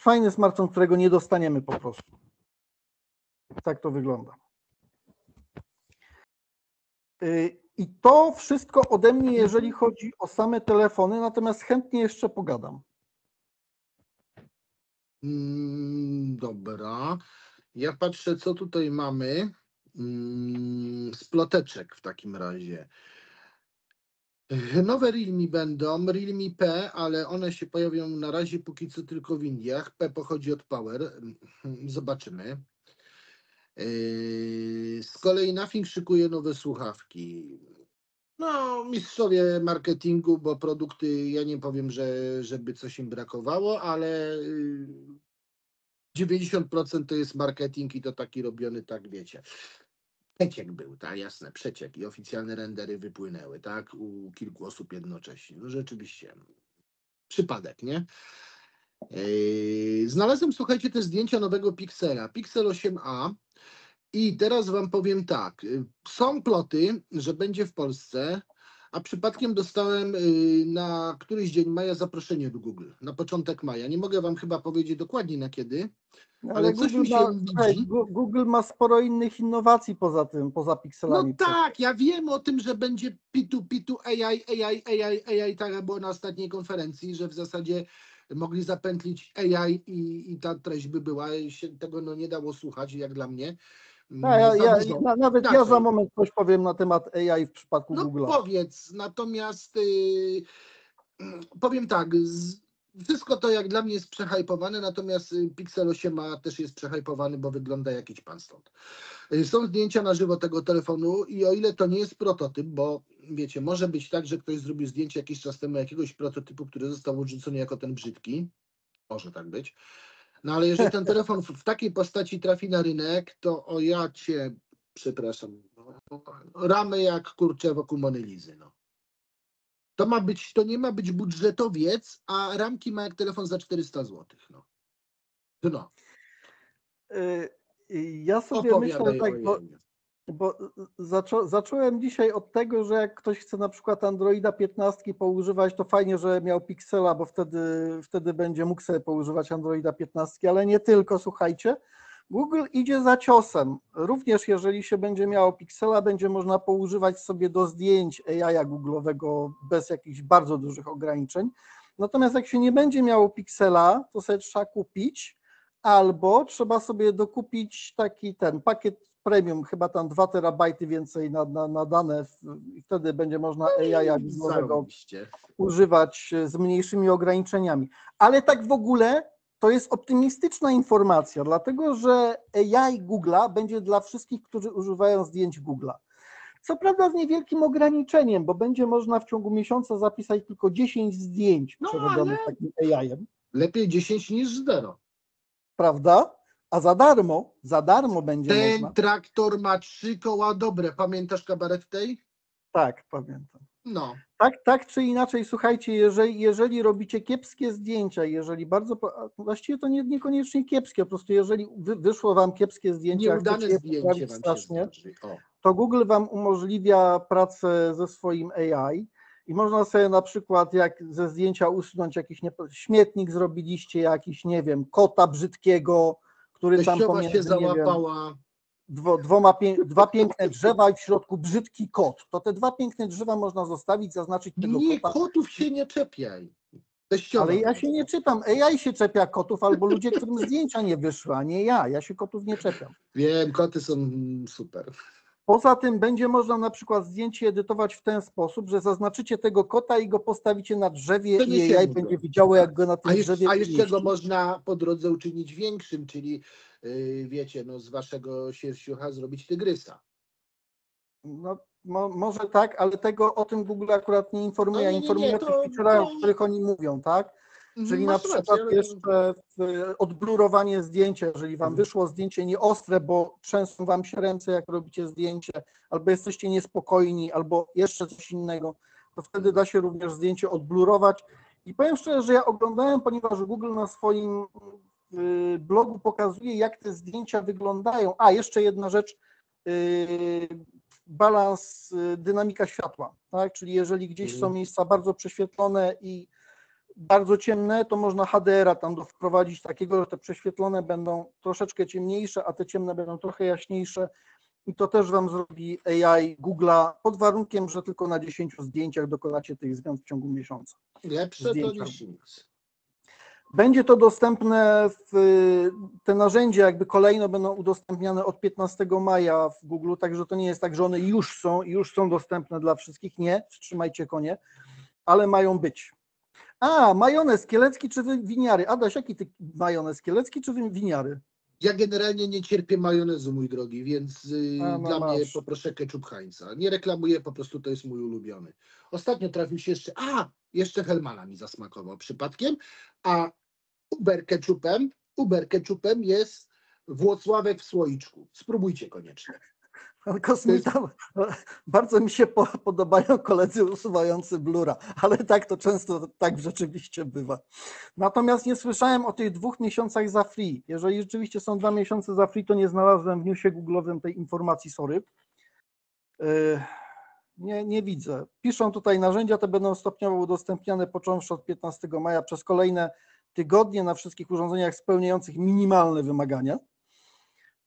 Fajny smartfon, którego nie dostaniemy po prostu. Tak to wygląda. I to wszystko ode mnie, jeżeli chodzi o same telefony, natomiast chętnie jeszcze pogadam. Mm, dobra. Ja patrzę, co tutaj mamy. Mm, sploteczek w takim razie. Nowe Realme będą, Realme P, ale one się pojawią na razie póki co tylko w Indiach. P pochodzi od Power. Zobaczymy. Yy, Z kolei Nothing szykuje nowe słuchawki. No, mistrzowie marketingu, bo produkty, ja nie powiem, że żeby coś im brakowało, ale y, 90% to jest marketing i to taki robiony, tak wiecie. Przeciek był, tak, jasne, przeciek i oficjalne rendery wypłynęły, tak, u kilku osób jednocześnie. No rzeczywiście, przypadek, nie? Znalazłem, słuchajcie, te zdjęcia nowego Pixela, Pixel 8a i teraz wam powiem tak, y, są ploty, że będzie w Polsce, a przypadkiem dostałem y, na któryś dzień maja zaproszenie do Google, na początek maja. Nie mogę wam chyba powiedzieć dokładnie na kiedy, No, Ale coś mi się ma, widzi. Google ma sporo innych innowacji poza tym, poza No pikselami. tak, ja wiem o tym, że będzie P2, P2, AI, AI, AI, AI, tak jak było na ostatniej konferencji, że w zasadzie mogli zapętlić AI i, i ta treść by była, się tego no nie dało słuchać, jak dla mnie. Tak, ja, Za ja, na, nawet ja Inaczej. za moment coś powiem na temat AI w przypadku No Google'a. powiedz, natomiast y, powiem tak, z, wszystko to jak dla mnie jest przehajpowane, natomiast y, Pixel 8 a też jest przehajpowany, bo wygląda jak jakiś pan stąd. Y, Są zdjęcia na żywo tego telefonu i o ile to nie jest prototyp, bo wiecie, może być tak, że ktoś zrobił zdjęcie jakiś czas temu jakiegoś prototypu, który został odrzucony jako ten brzydki, może tak być, no ale jeżeli ten telefon w, w takiej postaci trafi na rynek, to o ja cię, przepraszam, ramy jak kurczę wokół Monelizy, no. To ma być, to nie ma być budżetowiec, a ramki ma jak telefon za 400 zł, no. No, Y, Ja sobie myślę opowiadaj tak, o bo. Bo zaczą, zacząłem dzisiaj od tego, że jak ktoś chce na przykład Androida 15 poużywać, to fajnie, że miał Pixela, bo wtedy, wtedy będzie mógł sobie poużywać Androida 15, ale nie tylko, słuchajcie. Google idzie za ciosem. Również jeżeli się będzie miało Pixela, będzie można poużywać sobie do zdjęć AI Google'owego bez jakichś bardzo dużych ograniczeń. Natomiast jak się nie będzie miało Pixela, to sobie trzeba kupić albo trzeba sobie dokupić taki ten pakiet premium, chyba tam 2 terabajty więcej na, na, na dane i wtedy będzie można AI Google'owego Zarobiście. używać e, z mniejszymi ograniczeniami. Ale tak w ogóle to jest optymistyczna informacja, dlatego że AI Google'a będzie dla wszystkich, którzy używają zdjęć Google'a. Co prawda z niewielkim ograniczeniem, bo będzie można w ciągu miesiąca zapisać tylko 10 zdjęć No, przerobionych takim AI-em, Lepiej 10 niż 0. prawda? A za darmo, za darmo będzie Ten można. traktor ma trzy koła dobre. Pamiętasz kabaret tej? Tak, pamiętam. No. Tak, tak czy inaczej, słuchajcie, jeżeli, jeżeli robicie kiepskie zdjęcia, jeżeli bardzo, właściwie to nie, niekoniecznie kiepskie, po prostu jeżeli wy, wyszło wam kiepskie zdjęcie, a Nieudane chcecie je zdjęcie poprawić wam się strasznie. O. to Google wam umożliwia pracę ze swoim AI i można sobie na przykład jak ze zdjęcia usunąć jakiś niepo- śmietnik zrobiliście, jakiś, nie wiem, kota brzydkiego, który tam pomiędzy, się nie wiem, załapała. dwo, dwoma, dwa piękne drzewa i w środku brzydki kot. To te dwa piękne drzewa można zostawić, zaznaczyć tego Nie, kota. kotów się nie czepiaj. Teściowa. Ale ja się nie czytam. AI się czepia kotów albo ludzie, którym zdjęcia nie wyszły, a nie ja. Ja się kotów nie czepiam. Wiem, koty są super. Poza tym będzie można na przykład zdjęcie edytować w ten sposób, że zaznaczycie tego kota i go postawicie na drzewie To i AI będzie widziało, jak go na tym A drzewie a jeszcze go można po drodze uczynić większym, czyli yy, wiecie, no z waszego sierściucha zrobić tygrysa. No, mo, może tak, ale tego o tym Google akurat nie informuje. No nie, nie, nie, informuję o tych feature'ach, o których oni mówią, tak? Czyli na przykład rację, jeszcze w- odblurowanie zdjęcia, jeżeli wam Mhm. wyszło zdjęcie nieostre, bo trzęsą wam się ręce, jak robicie zdjęcie, albo jesteście niespokojni, albo jeszcze coś innego, to wtedy da się również zdjęcie odblurować. I powiem szczerze, że ja oglądałem, ponieważ Google na swoim y, blogu pokazuje, jak te zdjęcia wyglądają. A, jeszcze jedna rzecz, y, balans, y, dynamika światła, tak? Czyli jeżeli gdzieś są Mhm. miejsca bardzo prześwietlone i bardzo ciemne, to można HDR-a tam wprowadzić takiego, że te prześwietlone będą troszeczkę ciemniejsze, a te ciemne będą trochę jaśniejsze. I to też Wam zrobi AI Google'a pod warunkiem, że tylko na 10 zdjęciach dokonacie tych zmian w ciągu miesiąca. Lepsze to zdjęcia. niż nic. Będzie to dostępne, w, te narzędzia jakby kolejno będą udostępniane od 15 maja w Google, także to nie jest tak, że one już są, już są dostępne dla wszystkich, nie, wstrzymajcie konie, ale mają być. A, majonez kielecki czy winiary? Adaś, jaki ty majonez kielecki czy winiary? Ja generalnie nie cierpię majonezu, mój drogi, więc y, A, no dla mnie masz. poproszę ketchup Heinza. Nie reklamuję, po prostu to jest mój ulubiony. Ostatnio trafił się jeszcze, a, jeszcze Helmana mi zasmakował przypadkiem, a Uber ketchupem, Uber ketchupem jest Włocławek w słoiczku. Spróbujcie koniecznie. Kosmita, bardzo mi się po, podobają koledzy usuwający blura, ale tak to często tak rzeczywiście bywa. Natomiast nie słyszałem o tych dwóch miesiącach za free. Jeżeli rzeczywiście są dwa miesiące za free, to nie znalazłem w newsie googlowym tej informacji, sorry. Yy, Nie, nie widzę. Piszą tutaj narzędzia te będą stopniowo udostępniane począwszy od 15 maja przez kolejne tygodnie na wszystkich urządzeniach spełniających minimalne wymagania.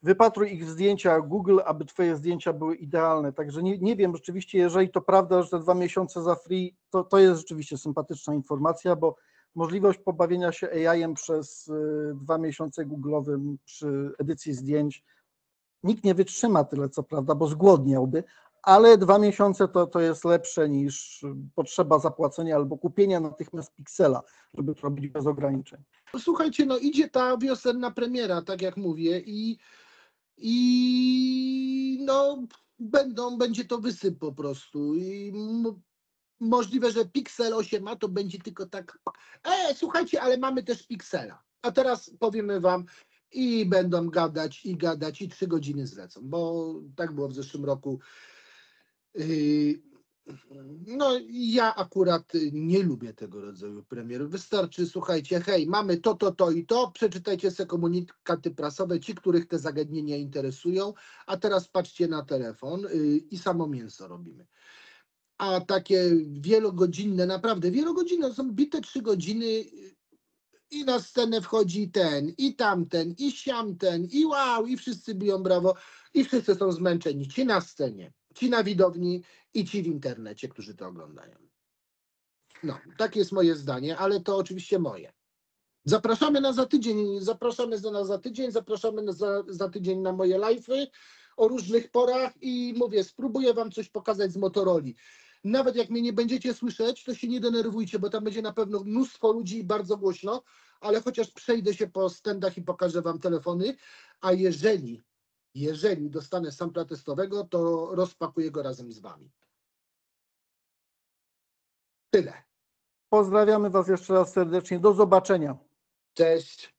Wypatruj ich w zdjęciach Google, aby Twoje zdjęcia były idealne. Także nie, nie wiem rzeczywiście, jeżeli to prawda, że te dwa miesiące za free, to, to jest rzeczywiście sympatyczna informacja, bo możliwość pobawienia się AI-em przez y, dwa miesiące Google'owym przy edycji zdjęć, nikt nie wytrzyma tyle, co prawda, bo zgłodniałby, ale dwa miesiące to, to jest lepsze niż potrzeba zapłacenia albo kupienia natychmiast piksela, żeby to robić bez ograniczeń. Słuchajcie, no idzie ta wiosenna premiera, tak jak mówię, i, i no będą, będzie to wysyp po prostu. I możliwe, że Pixel 8a to będzie tylko tak. E, słuchajcie, ale mamy też Pixela. A teraz powiemy wam i będą gadać i gadać i trzy godziny zlecą, bo tak było w zeszłym roku. Yy, no, ja akurat nie lubię tego rodzaju premier. Wystarczy, słuchajcie, hej, mamy to, to, to i to, przeczytajcie sobie komunikaty prasowe, ci, których te zagadnienia interesują, a teraz patrzcie na telefon y, i samo mięso robimy. A takie wielogodzinne, naprawdę wielogodzinne, są bite trzy godziny i na scenę wchodzi ten, i tamten, i siamten, i wow, i wszyscy biją brawo, i wszyscy są zmęczeni, ci na scenie, ci na widowni, i ci w internecie, którzy to oglądają. No, takie jest moje zdanie, ale to oczywiście moje. Zapraszamy na za tydzień, zapraszamy za, na za tydzień, zapraszamy na za, za tydzień na moje live'y o różnych porach i mówię, spróbuję wam coś pokazać z Motorola. Nawet jak mnie nie będziecie słyszeć, to się nie denerwujcie, bo tam będzie na pewno mnóstwo ludzi i bardzo głośno, ale chociaż przejdę się po stendach i pokażę wam telefony, a jeżeli, jeżeli dostanę sampla testowego, to rozpakuję go razem z wami. Tyle. Pozdrawiamy Was jeszcze raz serdecznie. Do zobaczenia. Cześć.